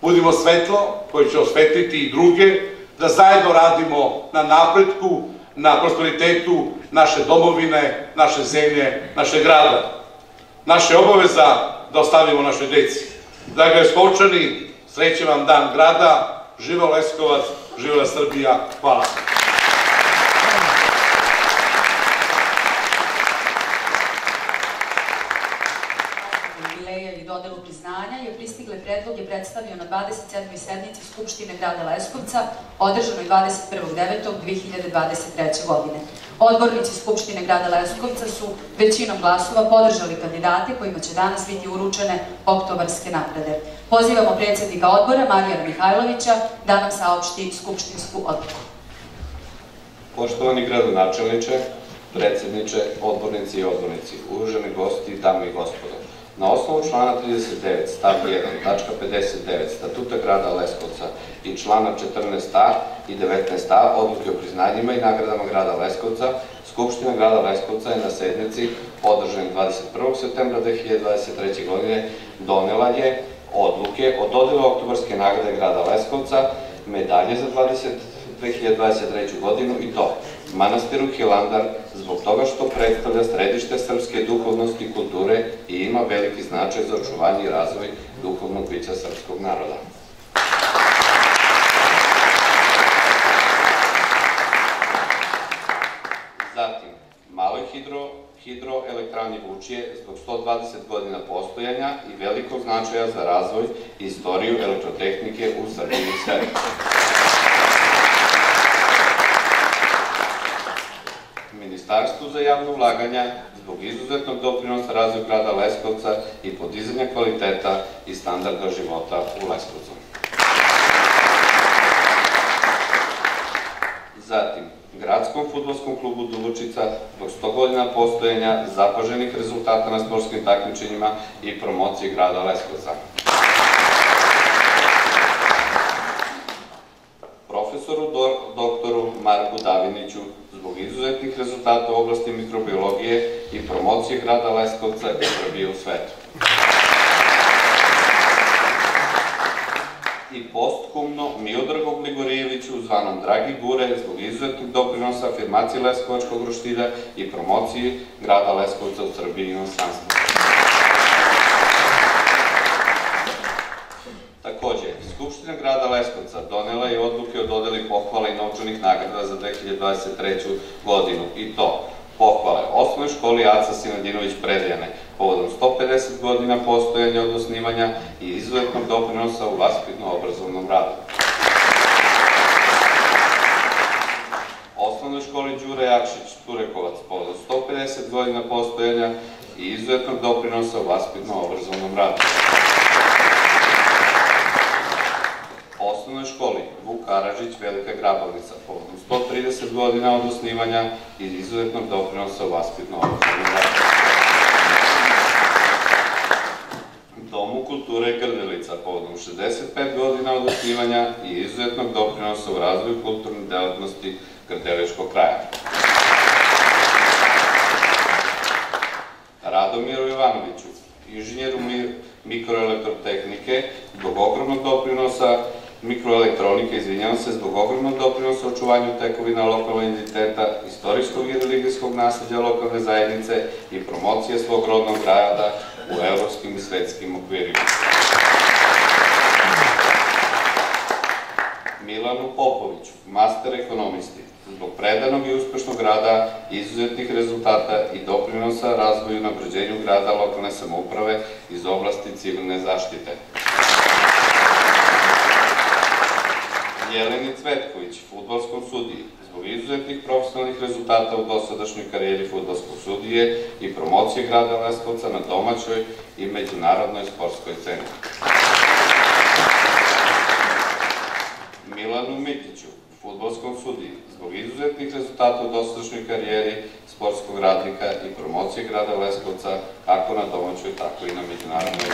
Budimo svetlo koje će osvetliti i druge, da zajedno radimo na napretku, na prosperitetu naše domovine, naše zemlje, naše grada. Naša je obaveza da ostavimo našoj deci. Da ga Skovčani, sreće vam dan grada, živa Leskovac, živa Srbija, hvala. jubileja i dodelu priznanja je pristigle predloge predstavio na 27. sednici Skupštine grada Leskovca, održanoj 21.9.2023. godine. Odbornici Skupštine grada Leskovca su većinom glasova podržali kandidate kojima će danas biti uručene oktobarske nagrade. Pozivamo predsjednika odbora Marijana Mihajlovića da nam saopšti skupštinsku odluku. Poštovani gradonačelniče, predsjedniče, odbornici i odbornici, uvaženi gosti, dame i gospodo, na osnovu člana 39 stav 1 tačka 59 statuta grada Leskovca i člana 14a i 19a odluke o priznanjima i nagradama grada Leskovca, Skupština grada Leskovca je na sednici održan 21. septembra 2023. godine donela je odluke o dodelu oktobarske nagrade grada Leskovca, medalje za 20 2023. godinu i to manastiru Hilandar zbog toga što predstavlja središte srpske duhovnosti i kulture i ima veliki značaj za očuvanje i razvoj duhovnog bića srpskog naroda. Zatim, maloj hidro, hidroelektrani Vučije zbog 120 godina postojanja i velikog značaja za razvoj i istoriju elektrotehnike u Srbiji i svetu. Ministarstvu za javno ulaganja zbog izuzetnog doprinosa razvoju grada Leskovca i podizanja kvaliteta i standarda života u Leskovcu. Zatim, Gradskom futbolskom klubu Dubočica zbog 100 godina postojanja, zapaženih rezultata na sportskim takmičenjima i promociji grada Leskovca. Profesoru doktoru Marku Daviniću izuzetnih rezultata u oblasti mikrobiologije i promocije grada Leskovca i Srbije u svetu. I postkumno Miodragu Gligorijeviću, zvanom Dragi Gure, zbog izuzetnih doprinosa afirmaciji Leskovačkog roštilja i promociji grada Leskovca u Srbiji i inostranstvu. Takođe, Skupština grada Leskovca donela je odluke o dodeli pohvala i novčanih nagrada za 2023. godinu i to pohvale osnovnoj školi Aca Sinadinović Predejane povodom 150 godina postojanja od osnivanja i izuzetnog doprinosa u vaspitno-obrazovnom radu. Osnovnoj školi Đure Jakšić Turekovac povodom 150 godina postojanja i izuzetnog doprinosa u vaspitno-obrazovnom radu. Osnovnoj školi Vuk Karadžić Velika Grabavnica povodom 130 godina od osnivanja i izuzetnog doprinosa u vaspitno obrazovnom radu. Domu kulture Grdelica povodom 65 godina od osnivanja i izuzetnog doprinosa u razvoju kulturne delatnosti Grdeličkog kraja. Radomiru Ivanoviću, inženjeru mikroelektrotehnike, zbog ogromnog doprinosa mikroelektronike, izvinjavam se, zbog ogromnog doprinosa očuvanju tekovina lokalnog identiteta, istorijskog i religijskog nasljeđa lokalne zajednice i promocije svog rodnog grada u evropskim i svetskim okvirima. Milanu Popoviću, master ekonomisti, zbog predanog i uspešnog rada, izuzetnih rezultata i doprinosa razvoju i napređenju grada lokalne samouprave iz oblasti civilne zaštite. Jeleni Cvetković, futbolskom sudiji, zbog izuzetnih profesionalnih rezultata u dosadašnjoj karijeri futbolskog sudije i promocije grada Leskovca na domaćoj i međunarodnoj sportskoj sceni. Milanu Mitiću, futbolskom sudiji, zbog izuzetnih rezultata u dosadašnjoj karijeri sportskog radnika i promocije grada Leskovca kako na domaćoj, tako i na međunarodnoj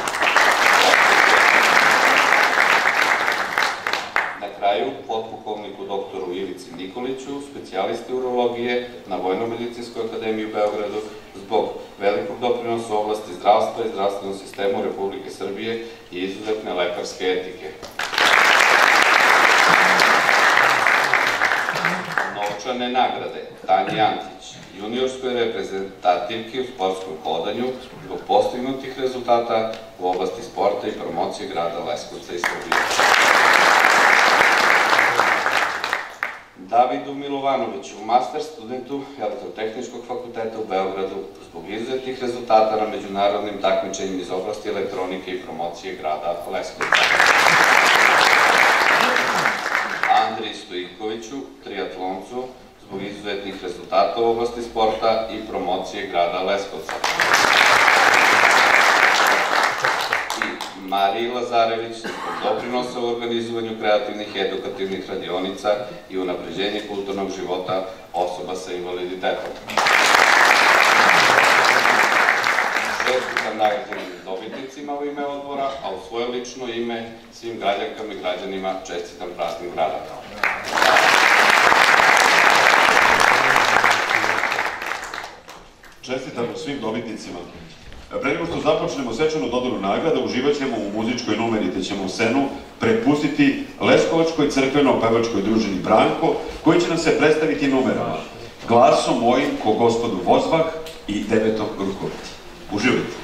Milici Nikoliću, specijalisti urologije na Vojno-medicinskoj akademiji u Beogradu, zbog velikog doprinosa u oblasti zdravstva i zdravstvenom sistemu Republike Srbije i izuzetne lekarske etike. Novčane nagrade Tanji Antić, juniorskoj reprezentativki u sportskom hodanju zbog postignutih rezultata u oblasti sporta i promocije grada Leskovca i Srbije. Davidu Milovanoviću, master studentu Elektrotehničkog fakulteta u Beogradu, zbog izuzetnih rezultata na međunarodnim takmičenjima iz oblasti elektronike i promocije grada Leskovca. Andriji Stojikoviću, triatloncu, zbog izuzetnih rezultata u oblasti sporta i promocije grada Leskovca. I Mariji Lazarević, zbog doprinosa u organizovanju kreativnih i edukativnih radionica i unapređenje kulturnog života osoba sa invaliditetom. Čestitam nagrađenim dobitnicima u ime odbora, a u svoje lično ime svim građankama i građanima čestitam praznik grada. Čestitamo svim dobitnicima. Pre nego što započnemo svečanu dodelu nagrada, uživat ćemo u muzičkoj numeri, te ćemo scenu prepustiti Leskovačkoj crkveno-pevačkoj družini Branko, koji će nam se predstaviti numerama. Glasom mojim ko gospodu Vozbah i devetom rukoviti. Uživajte.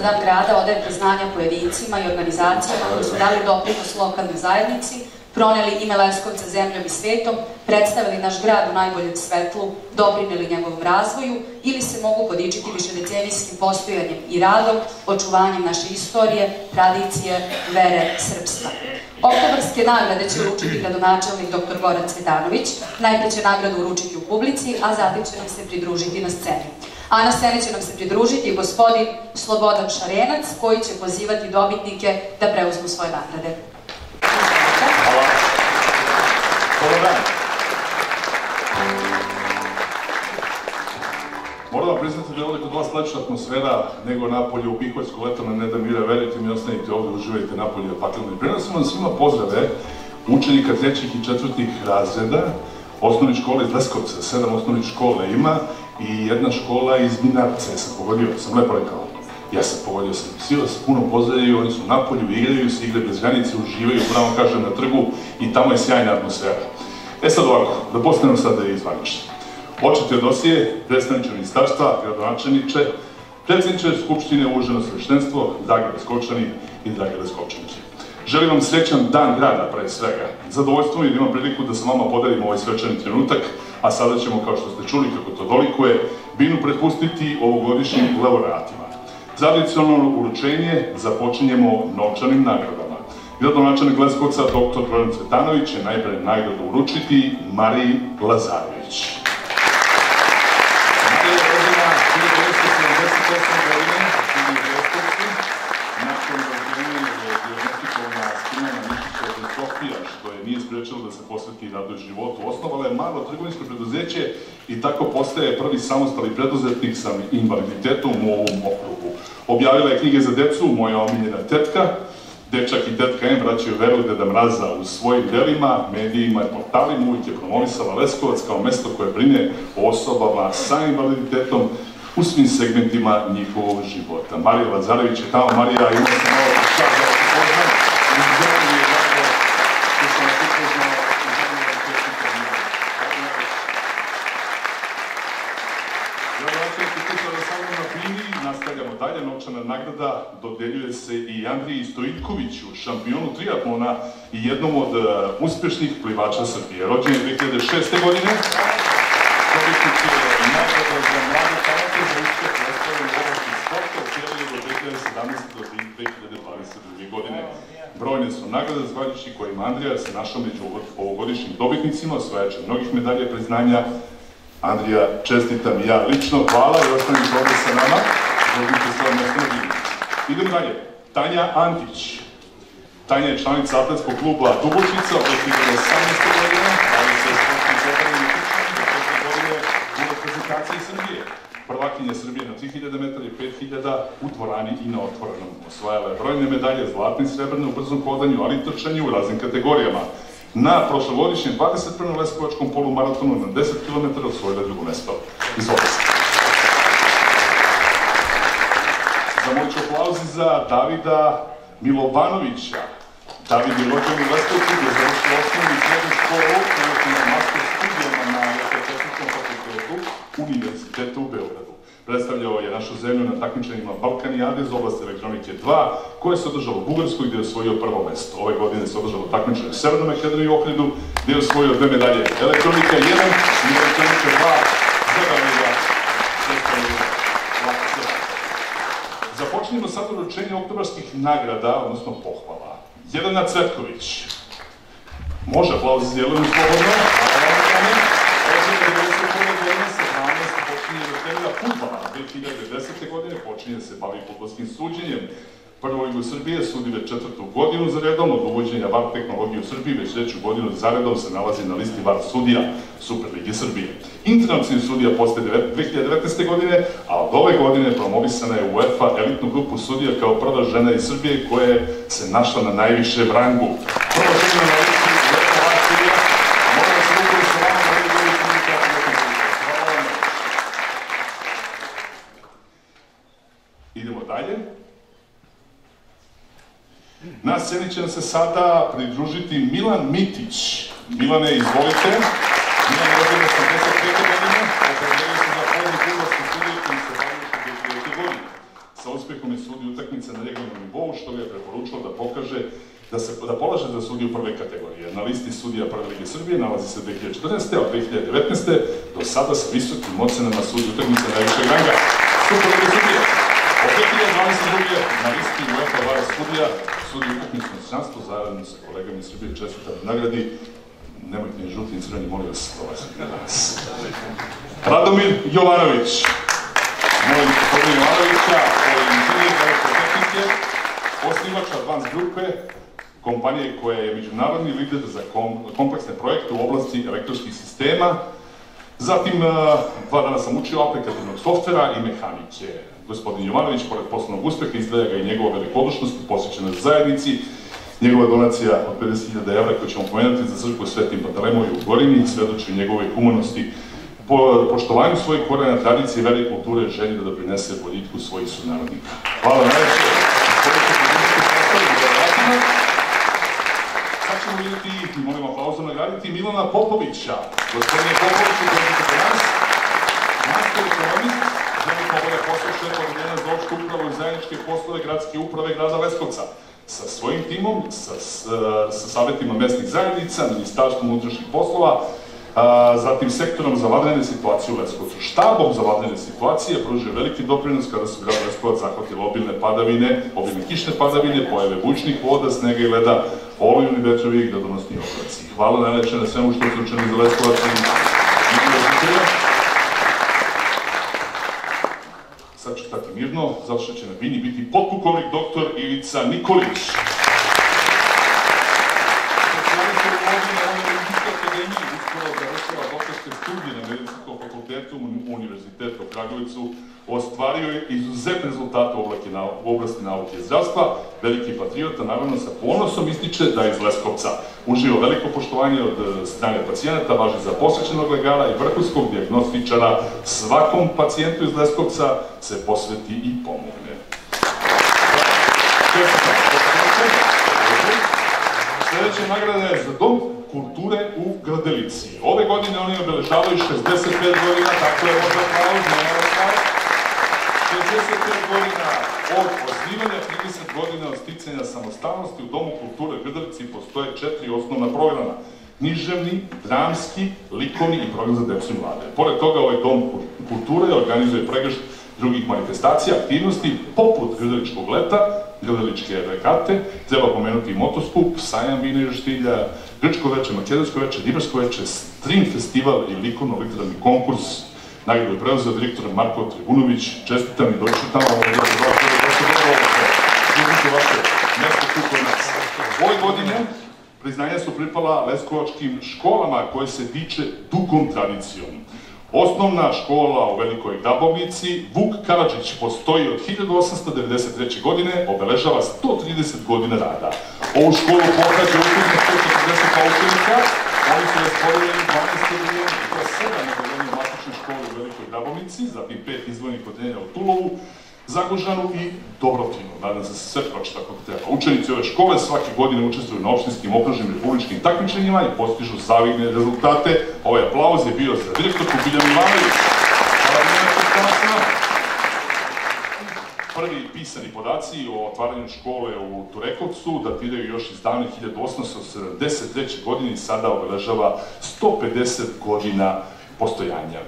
Na dan grada odaje priznanja pojedincima i organizacijama koji su dali doprinos lokalnoj zajednici, proneli ime Leskovca zemljom i svetom, predstavili naš grad u najboljem svetlu, doprinili njegovom razvoju ili se mogu podičiti višedecenijskim postojanjem i radom, očuvanjem naše istorije, tradicije, vere, srpstva. Oktobarske nagrade će uručiti gradonačelnik dr. Goran Cvetanović, najpre će nagradu uručiti u publici, a zatim će nam se pridružiti na sceni. A na sceni će nam se pridružiti gospodin Slobodan Šarenac, koji će pozivati dobitnike da preuzmu svoje nagrade. Hvala. Dobar dan. Moram vam priznati da je ovde kod vas lepša atmosfera nego napolje u Bihojsko leto na Nedamira. Verujte mi, ostanite ovde, uživajte napolje na paklene. Prenosim vam svima pozdrave učenika trećih i četvrtih razreda osnovnih škola iz Leskovca. Sedam osnovnih škola ima i jedna škola iz Minarca. Ja sam pogodio, sam lepo rekao. Ja sam pogodio sam. Svi vas puno pozdravljaju, oni su na polju, igraju se, igre bez granice, uživaju, pravo kažem, na trgu i tamo je sjajna atmosfera. E sad ovako, da postanem sada i zvanični. Početi od osije, predstavniče ministarstva, gradonačelniče, predsjedniče Skupštine, uvaženo sveštenstvo, dragi Leskočani i dragi Leskočanke. Želim vam srećan dan grada, pre svega. Zadovoljstvo mi je da imam priliku da sa vama podelim ovaj svečani trenutak, a sada ćemo, kao što ste čuli kako to dolikuje, binu prepustiti ovogodišnjim laureatima. Tradicionalno uručenje započinjemo novčanim nagradama. Gradonačelnik Leskovca, dr. Goran Cvetanović, će najpre nagradu uručiti Mariji Lazarević. Malo trgovinsko preduzeće i tako postaje prvi samostalni preduzetnik sa invaliditetom u ovom okrugu. Objavila je knjige za decu, moja omiljena tetka, Dečak i tetka M vraćaju veru Deda Mraza u svojim delima, medijima i portalima, uvijek je promovisala Leskovac kao mesto koje brine o osobama sa invaliditetom u svim segmentima njihovog života. Marija Lazarević je tamo, Marija, imao sam ovo čast da vas upoznam, izuzetno mi je drago što sam vas upoznao i želim da vas čestitam. Gradonačelnik Kuća da samo na Bini, nastavljamo dalje, novčana nagrada dodeljuje se i Andriji Stojikoviću, šampionu triatlona i jednom od uh, uspešnih plivača Srbije. Rođen je 2006. godine, dobitnik je nagrada za mlade talente za uspeh u oblasti sporta u periodu od 2017. do 2022. godine. Brojne su nagrade zahvaljujući kojima Andrija se našao među ovogodišnjim dobitnicima, osvajače mnogih medalja priznanja, Andrija, čestitam ja lično, hvala i ostanite ovde sa nama, svoje mesto na bini. Idemo dalje. Tanja Antić. Tanja je članica atletskog kluba Dubočica od 2018. godine, ali se sportnim zabranim i kućanim do prošle godine Srbije. Prvakinja Srbije na 3000 metara i 5000 u dvorani i na otvorenom. Osvajala je brojne medalje, zlatne i srebrne u brzom hodanju, ali i trčanju u raznim kategorijama. Na prošlogodišnjem 21. Leskovačkom polumaratonu na 10 km osvojila drugo mesto. Izvolite za Davida Milovanovića. David je rođen u je završio osnovnu i srednju školu, trenutno na master studijama na Elektrotehničkom fakultetu Univerziteta u Beogradu. Predstavljao je našu zemlju na takmičenjima Balkanijade iz oblasti elektronike 2, koje se održalo u Bugarskoj gdje je osvojio prvo mesto. Ove godine se održalo takmičenje u Severnoj Makedoniji i Ohridu gdje je osvojio dve medalje. Elektronika 1 i elektronika 2 za predstavljaju lako sve. Započinjemo sad uručenje oktobarskih nagrada, odnosno pohvala. Jelena Cvetković. Može aplauz za Jelenu slobodno. Hvala vam, Jelena. Rođena je 91. godine sa 12. počinje da trenira futbala. 2010. godine počinje da se bavi futbolskim suđenjem. Prvo Srbije sudi već četvrtu godinu za redom, od uvođenja VAR tehnologije u Srbiji već treću godinu za redom se nalazi na listi VAR sudija Superlige Srbije. Internacionalni sudija postaje 2019. godine, a od ove godine promovisana je UEFA elitnu grupu sudija kao prva žena iz Srbije koja se našla na najvišem rangu. Prva žena na listi UEFA VAR sudija, molim vas ruku sa vama da vidite ovih prilika. Hvala vam. Idemo dalje. Na sceni će nam se sada pridružiti Milan Mitić. Milane, izvolite. Milan rođen 85. godine, opredelio se za polni fudbalski studij koji se bavio u 2000. godine. Sa uspehom je sudio utakmice na regionalnom nivou, što ga je preporučilo da pokaže da se da polaže za sudiju prve kategorije. Na listi sudija Prve lige Srbije nalazi se 2014. a od 2019. do sada sa visokim ocenama sudija utakmice najvišeg ranga Super lige Srbije. Od 2022. na listi UEFA Vara sudija utakmice na šanstvu zajedno sa kolegama iz Srbije čestitam nagradi nemojte ni žuti ni crveni, molim vas, dolazim na danas. Radomir Jovanović. Molim gospodina Jovanovića, koji je inženjer elektrotehnike, osnivač Advance Grupe, kompanije koja je međunarodni lider za kom, kompleksne projekte u oblasti elektronskih sistema. Zatim, dva dana sam učio aplikativnog softvera i mehanike. Gospodin Jovanović, pored poslovnog uspeha, izdaja ga i njegova velikodušnost posvećena zajednici, njegova donacija od 50.000 evra koju ćemo pomenuti za crkvu Svetim Pantelemoju u Gorini svedoči njegove humanosti, po poštovanju svojih korena, tradicije, velike kulture, želji da doprinese boljitku svojih sunarodnika. Hvala najveće. Sad ćemo vidjeti i molim aplauzom nagraditi Milana Popovića. Gospodine Popoviću, šefa odeljenja za opštu upravu i zajedničke poslove gradske uprave grada Leskovca sa svojim timom, sa, sa savjetima mesnih zajednica, ministarstvom unutrašnjih poslova, a, zatim sektorom za vanredne situacije u Leskovcu. Štabom za vanredne situacije pružio veliki doprinos kada su grad Leskovac zahvatili obilne padavine, obilne kišne padavine, pojave bučnih voda, snega i leda, olujni vetrovi i gradonosni oblaci. Hvala najveće na svemu što su učeni za Leskovac i univerzitelja. Sad ću stati mirno, zato što će na bini biti potpukovnik doktor Ivica Nikolić. studije na Medicinskom fakultetu Univerziteta u Kragovicu ostvario je izuzetne rezultate u oblasti nauke i zdravstva. Veliki patriota, naravno, sa ponosom ističe da je iz Leskovca uživo veliko poštovanje od e, strane pacijenata, važi za posvećenog legala i vrhunskog diagnostičara. Svakom pacijentu iz Leskovca se posveti i pomogne. Sljedeća nagrada je za dom kulture u Gradelici. Ove godine oni obeležavaju 65 godina, tako je možda vas 65 godina od osnivanja, 30 godina od sticanja samostalnosti u Domu kulture u Gradelici postoje četiri osnovna programa. Književni, dramski, likovni i program za decu i mlade. Pored toga, ovaj Dom kulture organizuje pregršt drugih manifestacija, aktivnosti, poput Grdeličkog leta, Grdeličke rekate, treba pomenuti i motoskup, sajam vina i roštilja, Grčko veče, Makedonsko veče, Dibarsko veče, Stream festival i likovno-literarni konkurs. Nagradu preuzeo direktor Marko Tribunović. Čestitam i doći tamo, da se dobro uzmite vaše mjesto tu kod nas. Ove godine priznanja su pripala Leskovačkim školama koje se diče dugom tradicijom. Osnovna škola u Velikoj Grabovnici, Vuk Karadžić, postoji od 1893. godine, obeležava 130 godina rada. Ovu školu pohađa ukupno 140 učenika, oni su raspodeljeni 12 odeljenja, i to 7 odeljenja matične škole u Grabovnici, zatim 5 izvojnih odeljenja u Tulovu, Zagožanu i Dobrotinu. Nadam se da se sve pročita kako treba. Učenici ove škole svake godine učestvuju na opštinskim, okružnim republičkim takmičenjima i postižu zavidne rezultate. Ovaj aplauz je bio za direktorku Biljana Ivanović. Prvi pisani podaci o otvaranju škole u Turekovcu datiraju još iz davne 1873. godine i sada obeležava 150 godina postojanja.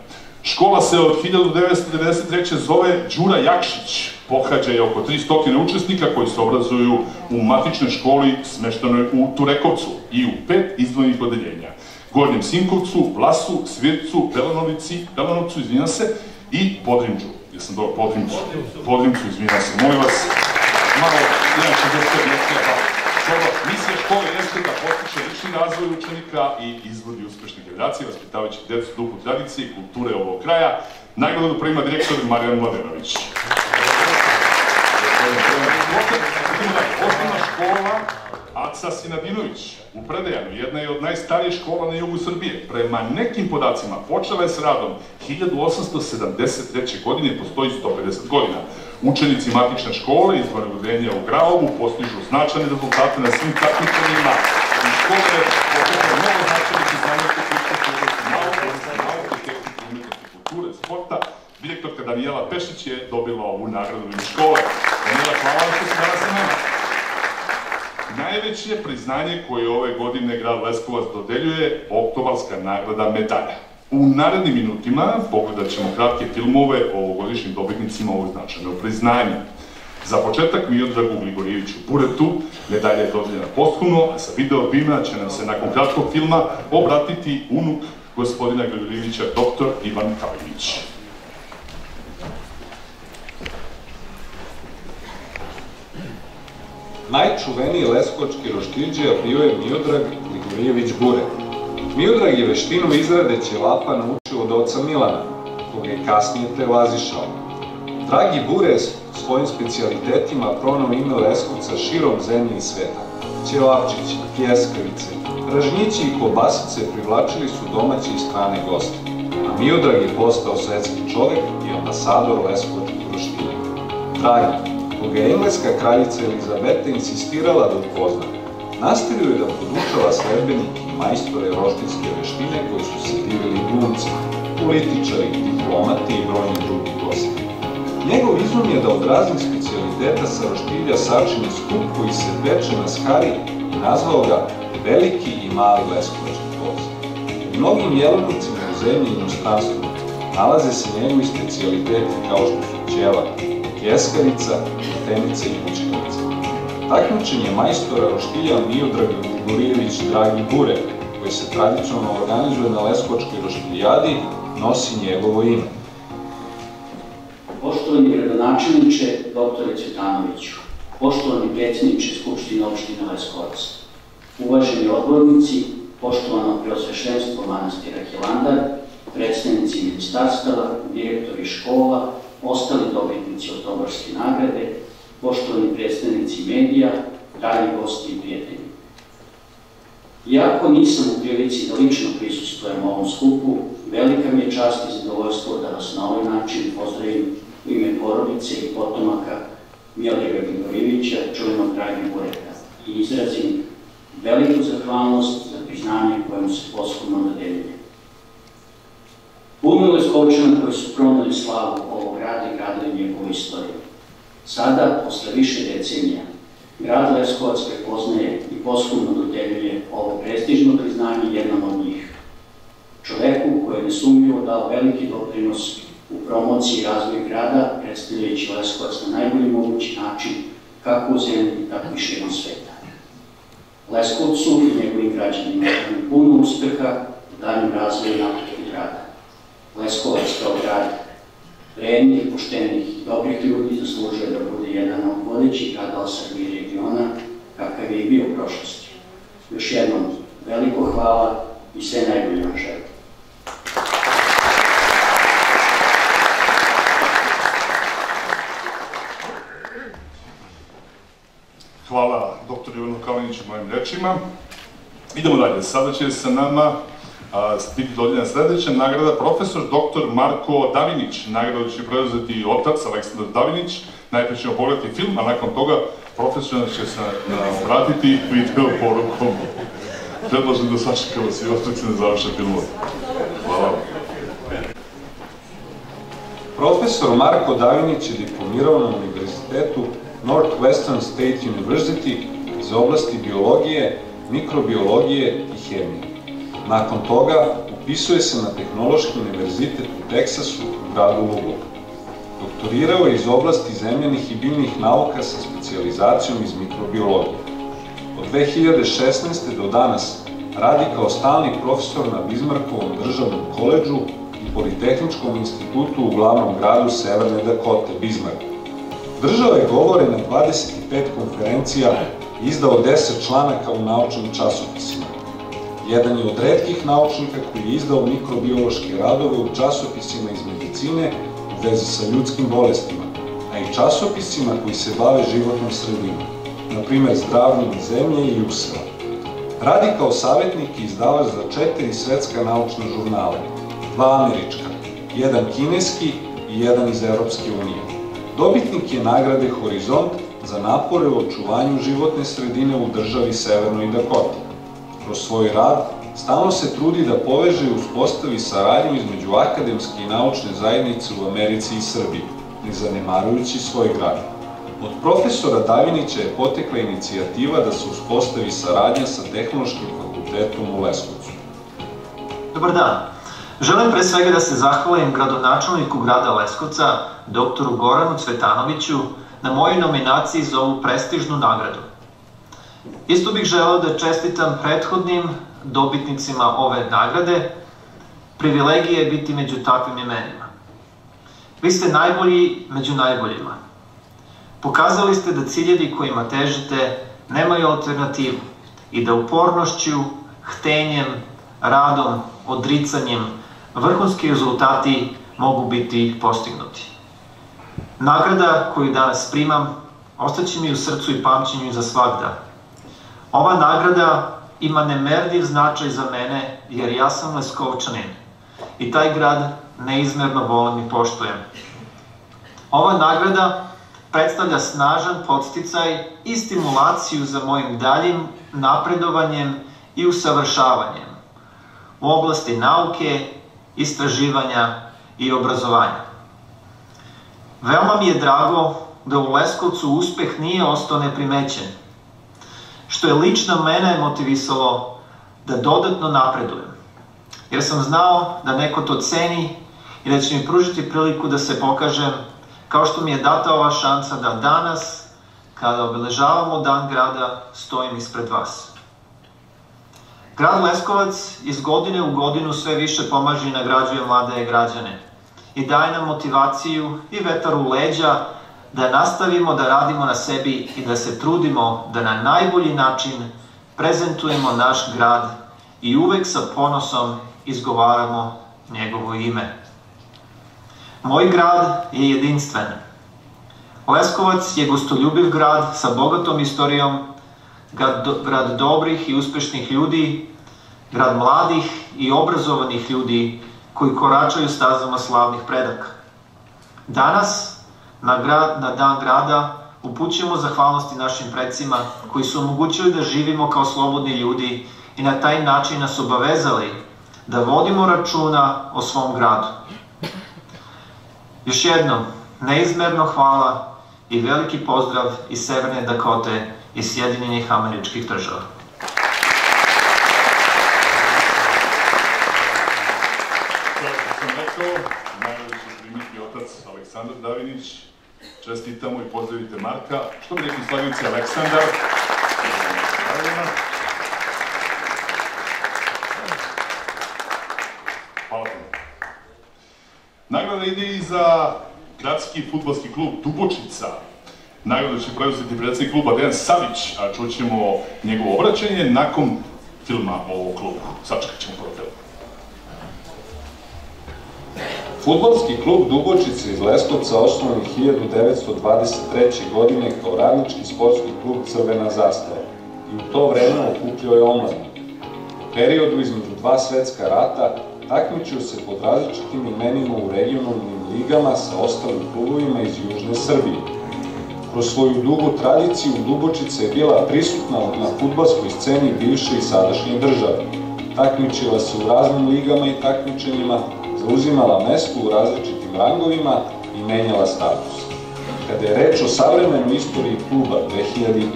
Škola se od 1993. zove Đura Jakšić. Pohađa je oko 300 učesnika koji se obrazuju u matičnoj školi smeštenoj u Turekovcu i u pet izdvojenih odeljenja. Gornjem Sinkovcu, Vlasu, Svircu, Belanovici, Belanovcu, izvinjam se, i Podrimđu. Jesam dobro, Podrimđu. Podrimđu, izvinjam se. Molim vas, malo, jedan 65 mjesta, Škola, misija škole jeste da postiče lični razvoj učenika i izvodi uspešne generacije, vaspitavajući decu duhu tradicije i kulture ovog kraja. Nagradu prima direktor Marijan Mladenović. Osnovna škola Aca Sinadinović u Predejanu, jedna je od najstarijih škola na jugu Srbije. Prema nekim podacima počela je s radom 1873. godine postoji 150 godina. Učenici matične škole iz Vargodenja u Graovu postižu značajne rezultate na svim takmičenjima i škole pokreće mnogo značajnih i znanja tehničkih u oblasti nauke, nauke, tehnike, umetnosti, kulture, sporta. Direktorka Danijela Pešić je dobila ovu nagradu iz škole. Danijela, hvala što ste danas sa. Najveće priznanje koje ove godine grad Leskovac dodeljuje oktobarska nagrada medalja. U narednim minutima pogledat ćemo kratke filmove o ovogodišnjim dobitnicima ovog značajnog priznanja. Za početak Miodragu Gligorijeviću Buretu medalja je dodeljena posthumno, a sa video bima će nam se nakon kratkog filma obratiti unuk gospodina Gligorijevića, dr. Ivan Kalinić. Najčuveniji leskovački roštilđija bio je Miodrag Gligorijević Bure. Miodrag je veštinu izrade ćelapa naučio od oca Milana, koga je kasnije prevazišao. Dragi Bure svojim specijalitetima pronao ime Leskovca širom zemlje i sveta. Ćelapčići, pljeskavice, pražnjići i kobasice privlačili su domaće i strane goste, a Miodrag je postao svetski čovek i ambasador leskovačkog roštilja. Dragi, koga je engleska kraljica Elizabeta insistirala da upozna, nastavio je da podučava sledbenike i majstore roštilske veštine koji su se divili glumci, političari, diplomati i brojni drugi gosti. Njegov izum je da od raznih specialiteta sa roštilja sačini skup koji se peče na skari i nazvao ga Veliki i mali leskovački voz. U mnogim jelovnicima u zemlji i inostranstvu nalaze se njegovi specialiteti kao što su ćela, pjeskarica, tenica i kućenica. Takmičenje majstora roštilja Miodrag Gligorijević Dragi Bure, koji se tradicionalno organizuje na Leskovačkoj roštiljadi, nosi njegovo ime. Poštovani gradonačelniče, doktore Cvetanoviću, poštovani predsjedniče Skupštine opštine Leskovac, uvaženi odbornici, poštovano preosvešenstvo manastira Hilandar, predstavnici ministarstava, direktori škola, ostali dobitnici oktobarske nagrade, poštovani predstavnici medija, dragi gosti i prijatelji. Iako nisam u prilici da lično prisustujem ovom skupu, velika mi je čast i zadovoljstvo da vas na ovaj način pozdravim ime porodice i potomaka Miodraga Grigorijevića, čuvenog Dragi Boreka, i izrazim veliku zahvalnost za priznanje kojem se poslovno dodeljuje. Puno Leskovčana koji su pronali slavu ovog grada i grada i njegovu istoriju. Sada, posle više decenija, grad Leskovac prepoznaje i poslovno dodeljuje ovo prestižno priznanje jednom od njih. Čoveku koji je nesumljivo dao veliki doprinos u promociji i razvoju grada, predstavljajući Leskovac na najbolji mogući način, kako u zemlji, tako i širom sveta. Leskovcu i njegovim građanima puno uspeha u danjem razvoju napredu grada. Leskovac kao grad vrednih, poštenih i dobrih ljudi zaslužuje da bude jedan od vodećih gradova Srbije regiona, kakav je i bio u prošlosti. Još jednom, veliko hvala i sve najbolje vam želim. Hvala dr. Ivanu Kaliniću mojim rečima. Idemo dalje. Sada će sa nama a, biti dodeljena sledeća nagrada profesor dr. Marko Davinić. Nagradu će preuzeti otac Aleksandar Davinić. Najprej ćemo pogledati film, a nakon toga profesor će se obratiti video porukom. Predlažem da sačekamo svi ostrici na završe filmove. Hvala. Profesor Marko Davinić je diplomirao na Univerzitetu Northwestern State University iz oblasti biologije, mikrobiologije i hemije. Nakon toga upisuje se na Tehnološki univerzitet u Teksasu u gradu Lugo. Doktorirao je iz oblasti zemljenih i biljnih nauka sa specializacijom iz mikrobiologije. Od 2016. do danas radi kao stalni profesor na Bizmarkovom državnom koleđu i Politehničkom institutu u glavnom gradu Severne Dakote, Bizmark. Držao je govore na 25 konferencija izdao 10 članaka u naučnim časopisima. Jedan je od redkih naučnika koji je izdao mikrobiološke radove u časopisima iz medicine u vezi sa ljudskim bolestima, a i časopisima koji se bave životnom sredinom, na primer zdravljem zemlje i useva. Radi kao savjetnik i izdavač za četiri svetska naučna žurnala, dva američka, jedan kineski i jedan iz Evropske unije. Dobitnik je nagrade Horizont za napore u očuvanju životne sredine u državi Severnoj Dakoti. Kroz svoj rad Stalno se trudi da poveže i uspostavi saradnju između akademske i naučne zajednice u Americi i Srbiji, ne zanemarujući svoj grad. Od profesora Davinića je potekla inicijativa da se uspostavi saradnja sa Tehnološkim fakultetom u Leskovcu. Dobar dan. Želim pre svega da se zahvalim gradonačelniku grada Leskovca, doktoru Goranu Cvetanoviću, na mojoj nominaciji za ovu prestižnu nagradu. Isto bih želeo da čestitam prethodnim dobitnicima ove nagrade. Privilegija je biti među takvim imenima. Vi ste najbolji među najboljima. Pokazali ste da ciljevi kojima težite nemaju alternativu i da upornošću, htenjem, radom, odricanjem, vrhunski rezultati mogu biti postignuti. Nagrada koju danas primam ostaće mi u srcu i pamćenju za svakda. Ova nagrada ima nemerljiv značaj za mene jer ja sam Leskovčanin i taj grad neizmerno volim i poštujem. Ova nagrada predstavlja snažan podsticaj i stimulaciju za mojim daljim napredovanjem i usavršavanjem u oblasti nauke, istraživanja i obrazovanja. Veoma mi je drago da u Leskovcu uspeh nije ostao neprimećen, što je lično mene motivisalo da dodatno napredujem, jer sam znao da neko to ceni i da će mi pružiti priliku da se pokažem kao što mi je data ova šansa da danas, kada obeležavamo dan grada, stojim ispred vas. Grad Leskovac iz godine u godinu sve više pomaže i nagrađuje mlade građane i daje nam motivaciju i vetar u leđa da nastavimo da radimo na sebi i da se trudimo da na najbolji način prezentujemo naš grad i uvek sa ponosom izgovaramo njegovo ime. Moj grad je jedinstven. Leskovac je gostoljubiv grad sa bogatom istorijom, grad, grad dobrih i uspešnih ljudi, grad mladih i obrazovanih ljudi koji koračaju stazama slavnih predaka. Danas, na, grad, na dan grada, upućujemo zahvalnosti našim predsima koji su omogućili da živimo kao slobodni ljudi i na taj način nas obavezali da vodimo računa o svom gradu. Još jednom, neizmerno hvala i veliki pozdrav iz Severne Dakote i Sjedinjenih američkih država. Aleksandar Davinić, čestitamo i pozdravite Marka. Što bi rekli slavljici Aleksandar? Hvala puno. Nagrada ide i za gradski futbolski klub Dubočica. Nagradu će preuzeti predsednik kluba Dejan Savić, a čućemo njegovo obraćanje nakon filma o klubu. Sačekat ćemo prvo film. Futbolski klub Dubočice iz Leskovca osnovan 1923. godine kao radnički sportski klub Crvena zastava i u to vreme okupljao je omladnike. U periodu između dva svetska rata takmičio se pod različitim imenima u regionalnim ligama sa ostalim klubovima iz Južne Srbije. Kroz svoju dugu tradiciju Dubočica je bila prisutna na futbalskoj sceni bivše i sadašnje države. Takmičila se u raznim ligama i takmičenjima, zauzimala mesto u različitim rangovima i menjala status. Kada je reč o savremenoj istoriji kluba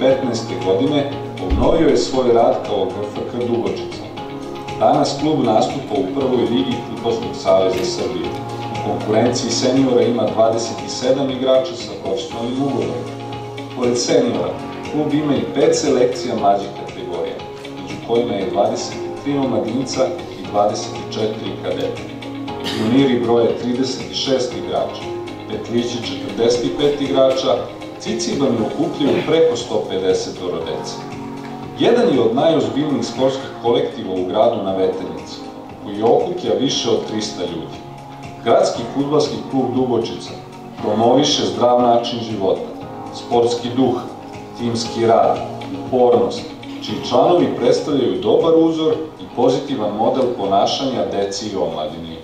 2015. godine, obnovio je svoj rad kao GFK Dubočica. Danas klub nastupa u prvoj ligi Futbolskog saveza Srbije. U konkurenciji seniora ima 27 igrača sa profesionalnim ugovorom. Pored seniora, klub ima i pet selekcija mlađih kategorija, među kojima je 23 omladinca i 24 kadeta. Juniori broje 36 igrača, petlići 45 igrača, Cicibani okupljaju preko 150 dece. Jedan je od najozbiljnijih sportskih kolektiva u gradu na Veternici, koji okuplja više od 300 ljudi. Gradski futbalski klub Dubočica promoviše zdrav način života, sportski duh, timski rad, upornost, čiji članovi predstavljaju dobar uzor i pozitivan model ponašanja deci i omladini.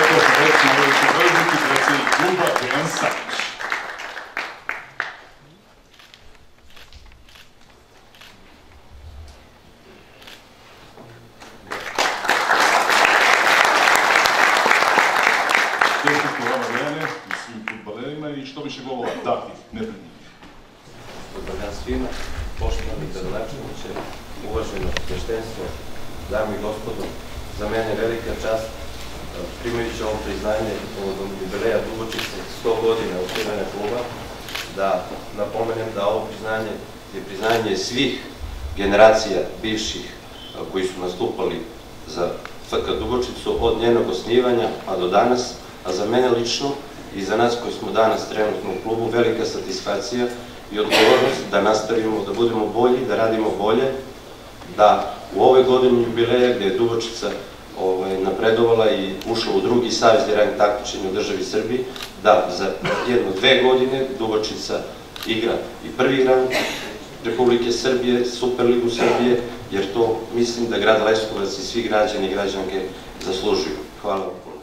Rekao sam već, malo će preuzeti predsednik kluba Dejan Savić. ne pred njih. Dobar dan svima, poštovani gradonačelniče, uvaženo sveštenstvo, dame i gospodo, za mene je velika čast primajući ovo priznanje povodom jubileja Dubočice 100 godina otvorene kluba, da napomenem da ovo priznanje je priznanje svih generacija bivših koji su nastupali za FK Dubočicu od njenog osnivanja pa do danas, a za mene lično i za nas koji smo danas trenutno u klubu velika satisfakcija i odgovornost da nastavimo, da budemo bolji, da radimo bolje, da u ovoj godini jubileja gde je Dubočica ovaj, napredovala i ušla u drugi savjez rang takmičenja u državi Srbiji, da za jedno dve godine Dubočica igra i prvi rang Република Srbije, суперлигу Srbije, jer to mislim da grad Leskovac i svi građani i građanke zaslužuju. Hvala vam puno.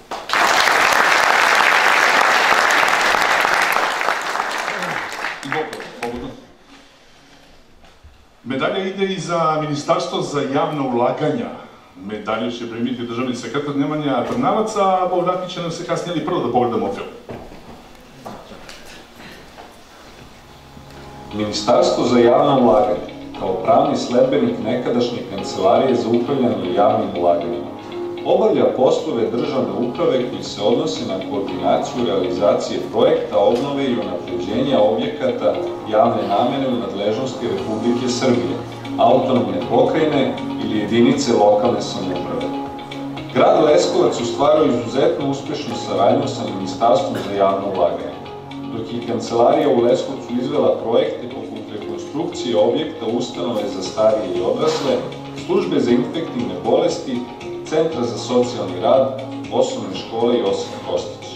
I dobro, slobodno. Medalja ide i za Ministarstvo za javna ulaganja. Medalju će primiti državni sekretar Nemanja Trnavac, a povratit će nam se kasnije, prvo da pogledamo film. Ministarstvo za javna ulaganja, kao pravni sledbenik nekadašnje kancelarije za upravljanje javnim ulaganjima, obavlja poslove državne uprave koji se odnose na koordinaciju realizacije projekta obnove i unapređenja objekata javne namene u nadležnosti Republike Srbije, autonomne pokrajine ili jedinice lokalne samouprave. Grad Leskovac ostvaruje izuzetno uspešnu saradnju sa Ministarstvom za javno ulaganje, dok je Kancelarija u Leskovcu izvela projekte poput rekonstrukcije objekta ustanove za starije i odrasle, službe za infektivne bolesti, Centra za socijalni rad, osnovne škole Josip Kostić.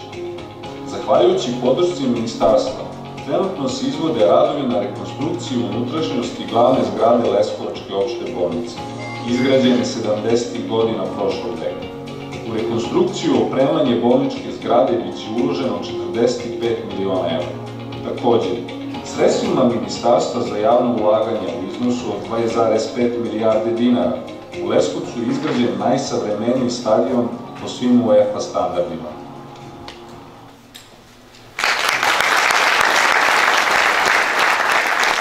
Zahvaljujući podršci ministarstva, trenutno se izvode radovi na rekonstrukciju unutrašnjosti glavne zgrade Leskovačke opšte bolnice, izgrađene 70. godina prošlog veka. U rekonstrukciju opremanje bolničke zgrade biće uloženo 45 miliona evra. Takođe, sredstvima Ministarstva za javno ulaganje u iznosu od 2,5 milijarde dinara u Leskovcu izgrađen najsavremeniji stadion po svim UEFA standardima.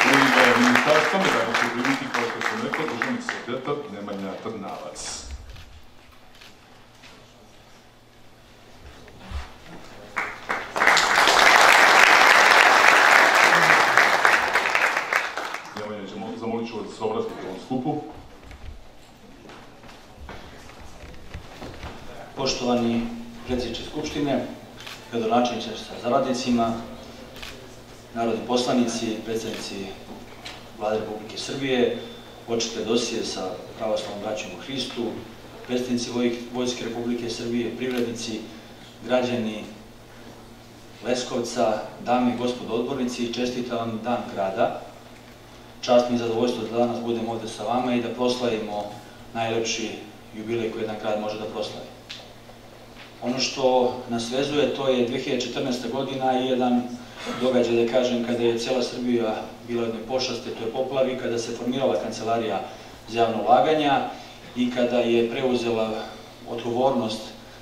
U ime ministarstva medalju će primiti, kao što sam rekao, državni sekretar Nemanja Trnavac. Nemanja, ćemo, zamolit ću vas da se obratite ovom skupu. Poštovani predsjedniče Skupštine, gradonačelniče sa zaradnicima, narodni poslanici, predstavnici Vlade Republike Srbije, očite dosije sa pravoslavnom braćom u Hristu, predstavnici Vojske Republike Srbije, privrednici, građani Leskovca, dame i gospod odbornici, čestitam vam dan grada. Čast mi i zadovoljstvo da danas budem ovde sa vama i da proslavimo najlepši jubilej koji jedan grad može da proslavi. Ono što nas vezuje, to je 2014. godina i jedan događaj, da kažem, kada je cijela Srbija bila jednoj pošaste, to je poplavi, kada se formirala kancelarija za javno ulaganja i kada je preuzela odgovornost,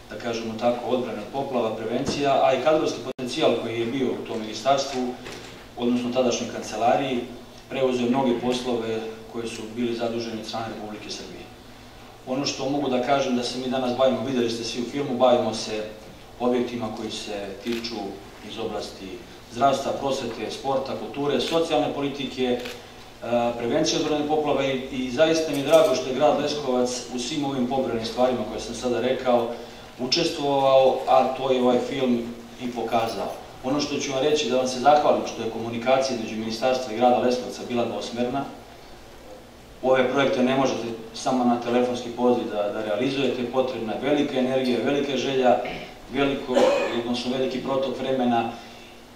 da kažemo tako, odbrane od poplava, prevencija, a i kadrovski potencijal koji je bio u tom ministarstvu, odnosno tadašnjoj kancelariji, preuzeo mnoge poslove koje su bili zaduženi od strane Republike Srbije. Ono što mogu da kažem da se mi danas bavimo, videli ste svi u filmu, bavimo se objektima koji se tiču iz oblasti zdravstva, prosvete, sporta, kulture, socijalne politike, prevencije odbrane poplava i, zaista mi je drago što je grad Leskovac u svim ovim pobranim stvarima koje sam sada rekao učestvovao, a to je ovaj film i pokazao. Ono što ću vam reći da vam se zahvalim što je komunikacija među ministarstva i grada Leskovca bila dvosmerna, ove projekte ne možete samo na telefonski poziv da, da realizujete, potrebna je velika energija, velika želja, veliko, odnosno veliki protok vremena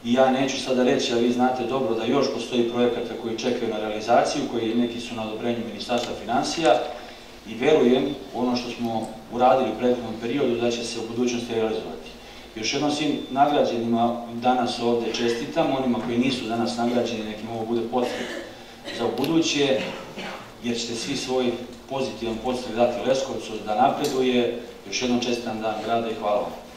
i ja neću sada reći, a vi znate dobro da još postoji projekata koji čekaju na realizaciju, koji neki su na odobrenju Ministarstva financija i verujem ono što smo uradili u prethodnom periodu da će se u budućnosti realizovati. Još jednom svim nagrađenima danas ovde čestitam, onima koji nisu danas nagrađeni, nekim ovo bude potvrd za buduće, jer ćete svi svoj pozitivan podstrek dati Leskovcu da napreduje. Još jednom čestitam dan grada i hvala vam.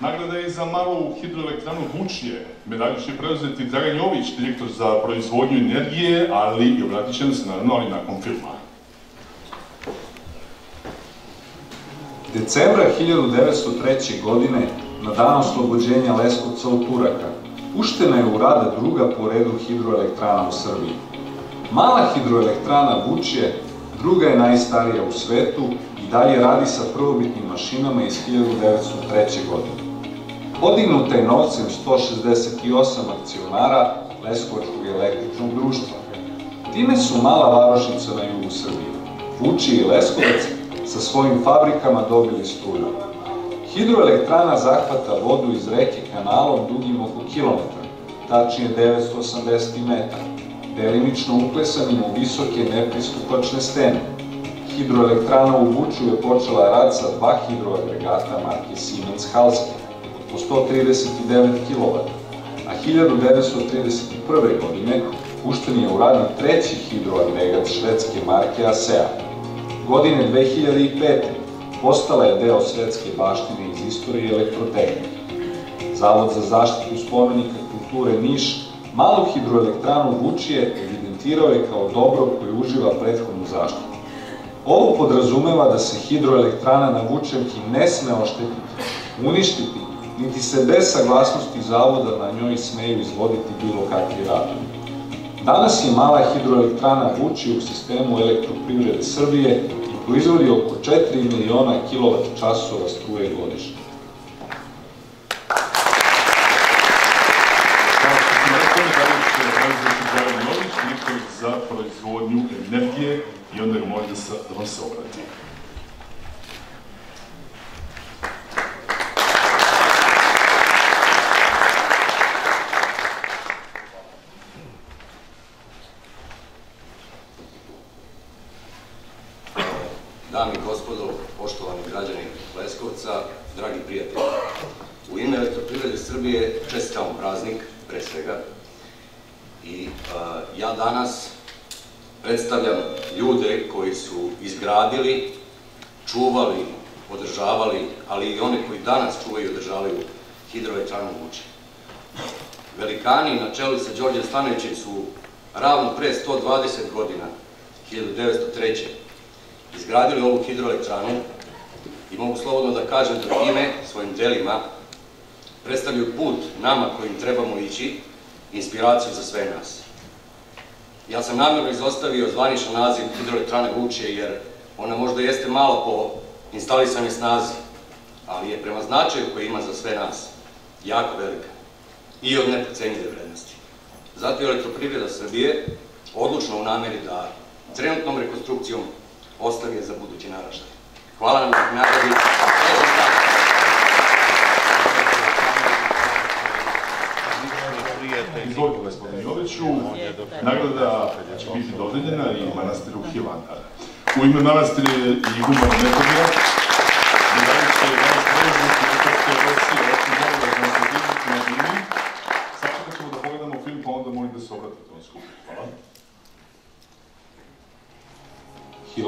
Nagrada je za malu hidroelektranu Vučje. Medalju će preuzeti Dragan Jović, direktor za proizvodnju energije, ali i obratit će se naravno, ali nakon filma. Decembra 1903. godine, na dan oslobođenja Leskovca od Turaka, puštena je u rada druga po redu hidroelektrana u Srbiji. Mala hidroelektrana Vučje druga je najstarija u svetu i dalje radi sa prvobitnim mašinama iz 1903. godine. Podignuta je novcem 168 akcionara Leskovačkog električnog društva. Time su mala varošica na jugu Srbije, Vuči i Leskovac, sa svojim fabrikama dobili struju. Hidroelektrana zahvata vodu iz reke kanalom dugim oko kilometra, tačnije 980 metara, delimično uklesanim u visoke nepristupačne stene. Hidroelektrana u Vuču je počela rad sa dva hidroagregata marke Siemens Halske po 139 kW, a 1931. godine pušten je u rad treći hidroagregat švedske marke ASEA. Godine 2005. postala je deo svetske baštine iz istorije elektrotehnike. Zavod za zaštitu spomenika kulture Niš malu hidroelektranu Vučije evidentirao je kao dobro koje uživa prethodnu zaštitu. Ovo podrazumeva da se hidroelektrana na Vučevki ne sme oštetiti, uništiti, niti se bez saglasnosti zavoda na njoj smeju izvoditi bilo kakvi radovi. Danas je mala hidroelektrana Vuči u sistemu elektroprivrede Srbije i proizvodi oko 4 miliona kilovat časova struje godišnje. za proizvodnju energije i onda ga molim da, da vam se. Dame i gospodo, poštovani građani Leskovca, dragi prijatelji, u ime Elektroprivrede Srbije čestitam praznik, pre svega, i a, ja danas predstavljam ljude koji su izgradili, čuvali, održavali, ali i one koji danas čuvaju i održavaju hidroelektranu Vuče. Velikani na čelu sa Đorđem Stanovićem su ravno pre 120 godina, 1903 izgradili ovu hidroelektranu i mogu slobodno da kažem da time, svojim delima, predstavljaju put nama kojim trebamo ići, inspiraciju za sve nas. Ja sam namjerno izostavio zvaničan naziv hidroelektrane Vučije, jer ona možda jeste mala po instalisanoj snazi, ali je prema značaju koji ima za sve nas jako velika i od neprocenjive vrednosti. Zato je elektroprivreda Srbije odlučna u nameri da trenutnom rekonstrukcijom ostavi je za budući naraštaj. Hvala nam na nagradi. Izvolite, gospodin Joviću. Nagrada će biti dodeljena i manastiru Hilandar. U ime manastira i Nekomira, medalju će danas preuzeti autorske verzije, oči mogu da nam se vidjeti na dini. Sačekat ćemo da pogledamo film, pa onda molim da se obratite na skupu. Hvala.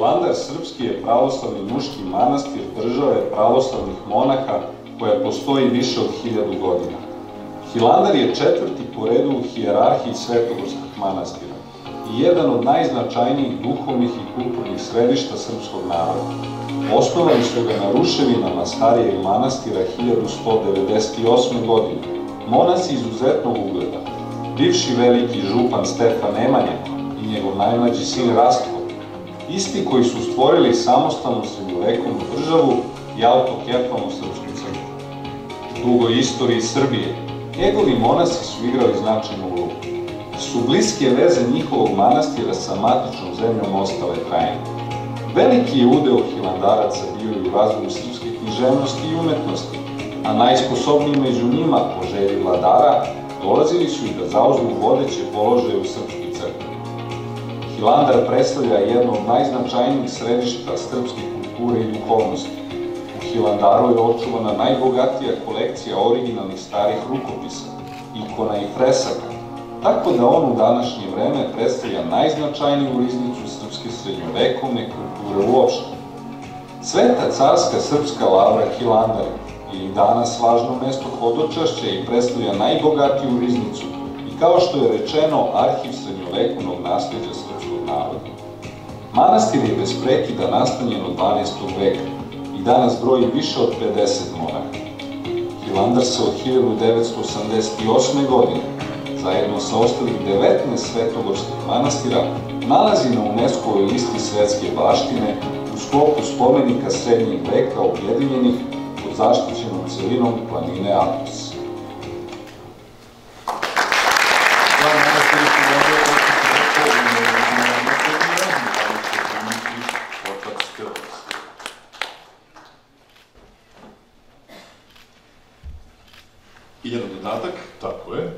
Hilandar srpski je pravoslavni muški manastir države pravoslavnih monaka koja postoji više od hiljadu godina. Hilandar je četvrti po redu u hijerarhiji svetogorskih manastira i jedan od najznačajnijih duhovnih i kulturnih središta srpskog naroda. Osnovali su ga na ruševinama starijeg manastira 1198. godine. Monasi izuzetnog ugleda, bivši veliki župan Stefan Nemanja i njegov najmlađi sin Rastko, isti koji su stvorili samostalnu srednjovekovnu državu i autokefalnu srpsku crkvu. U dugoj istoriji Srbije, njegovi monasi su igrali značajnu ulogu. Su bliske veze njihovog manastira sa matičnom zemljom ostale trajne. Veliki je udeo hilandaraca bio i u razvoju srpske književnosti i umetnosti, a najsposobniji među njima po želji vladara dolazili su i da zauzmu vodeće položaje u srpskoj crkvi. Hilandar predstavlja jedno od najznačajnijih središta srpske kulture i duhovnosti. U Hilandaru je očuvana najbogatija kolekcija originalnih starih rukopisa, ikona i fresaka, tako da on u današnje vreme predstavlja najznačajniju riznicu srpske srednjovekovne kulture uopšte. Sveta carska srpska lavra Hilandar je i danas važno mesto hodočašća i predstavlja najbogatiju riznicu i kao što je rečeno arhiv srednjovekovnog nasleđa naroda. Manastir je bez prekida nastanjen od 12. veka i danas broji više od 50 monaha. Hilandar se od 1988. godine, zajedno sa ostalih 19 svetogorskih manastira, nalazi na UNESCO-ovoj listi svetske baštine u sklopu spomenika srednjeg veka objedinjenih pod zaštićenom celinom planine Atos. I jedan dodatak. Tako je.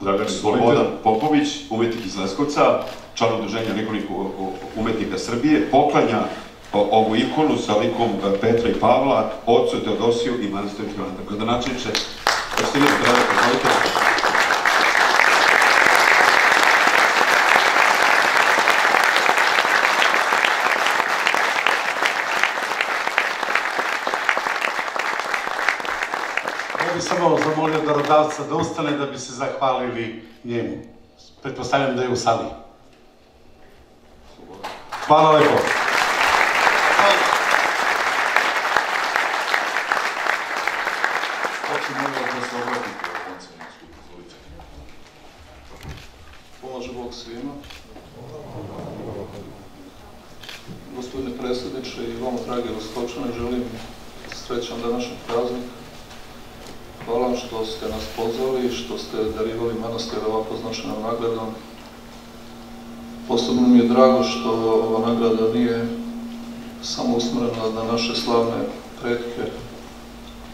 Dragan, Slobodan Popović, Leskovca, član udruženja likovnih umetnika Srbije, poklanja ovu ikonu sa likom Petra i Pavla, ocu Teodosiju i manastiru Hilandar. Gradonačelniče, hoćete li da pozvolite? Samo zamolio darodavca da ustane da bi se zahvalili njemu. Pretpostavljam da je u sali. Hvala lepo. Hoću molim vas da se obratite ovom cenjensku, izvolite. Pomaže Bog svima. Gospodine predsjedniče i vama, dragi Vostočane, želim srećan današnji praznik. Hvala vam što ste nas pozvali, što ste darivali manastir ovako značajnom nagradom. Posebno mi je drago što ova nagrada nije samo usmrena na naše slavne pretke,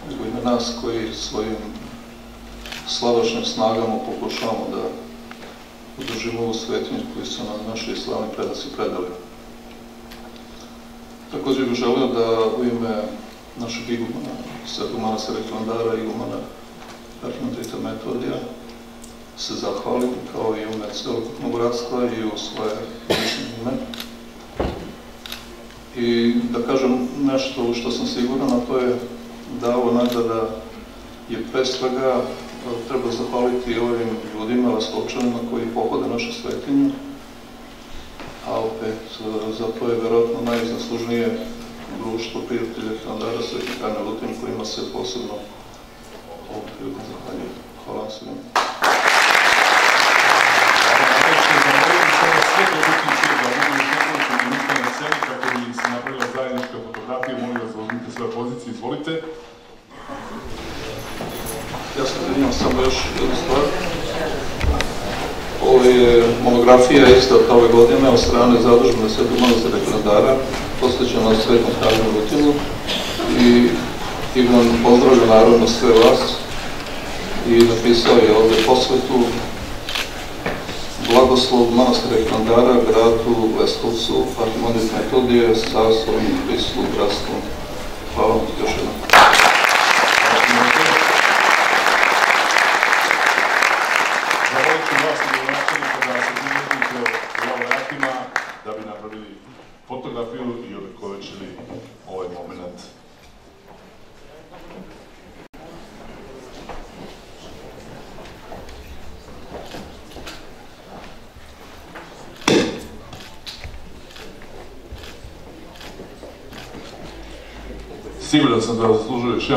nego i na nas koji svojim slavašnim snagama pokušavamo da udržimo ovu svetinju koju su nam naši slavni predaci predali. Također bih želeo da u ime našeg igumana, svetog manastira Hilandara, igumana Arhimandrita Metodija, se zahvalim kao i u ime celokupnog bratstva i u svoje ime. I da kažem nešto u što sam siguran, a to je da ova nagrada je pre svega treba zahvaliti ovim ljudima, Laskovčanima koji pohode naše svetinje, a opet za to je verovatno najzaslužnije društvo prijatelja Sveti Karne Lutin kojima se posebno prilikom zahvaljujem. Hvala vam svima. Samo još jednu stvar. Ovo je monografija izdata ove godine od strane zadužbene Svetog manastira Hilandara, posvećena Svetom Hranu Rutinu i Ivan pozdravlja naravno sve vas i napisao je ovde posvetu blagoslov manastira Hilandara, gradu Leskovcu, Arhimandrit Metodije sa svojim prislu bratstvom. Hvala vam još jednom. Zamolit ću vas i načelnika da se pridružite laureatima da bi napravili fotografiju i ovekovečili ovaj moment. Siguran sam da zaslužuju još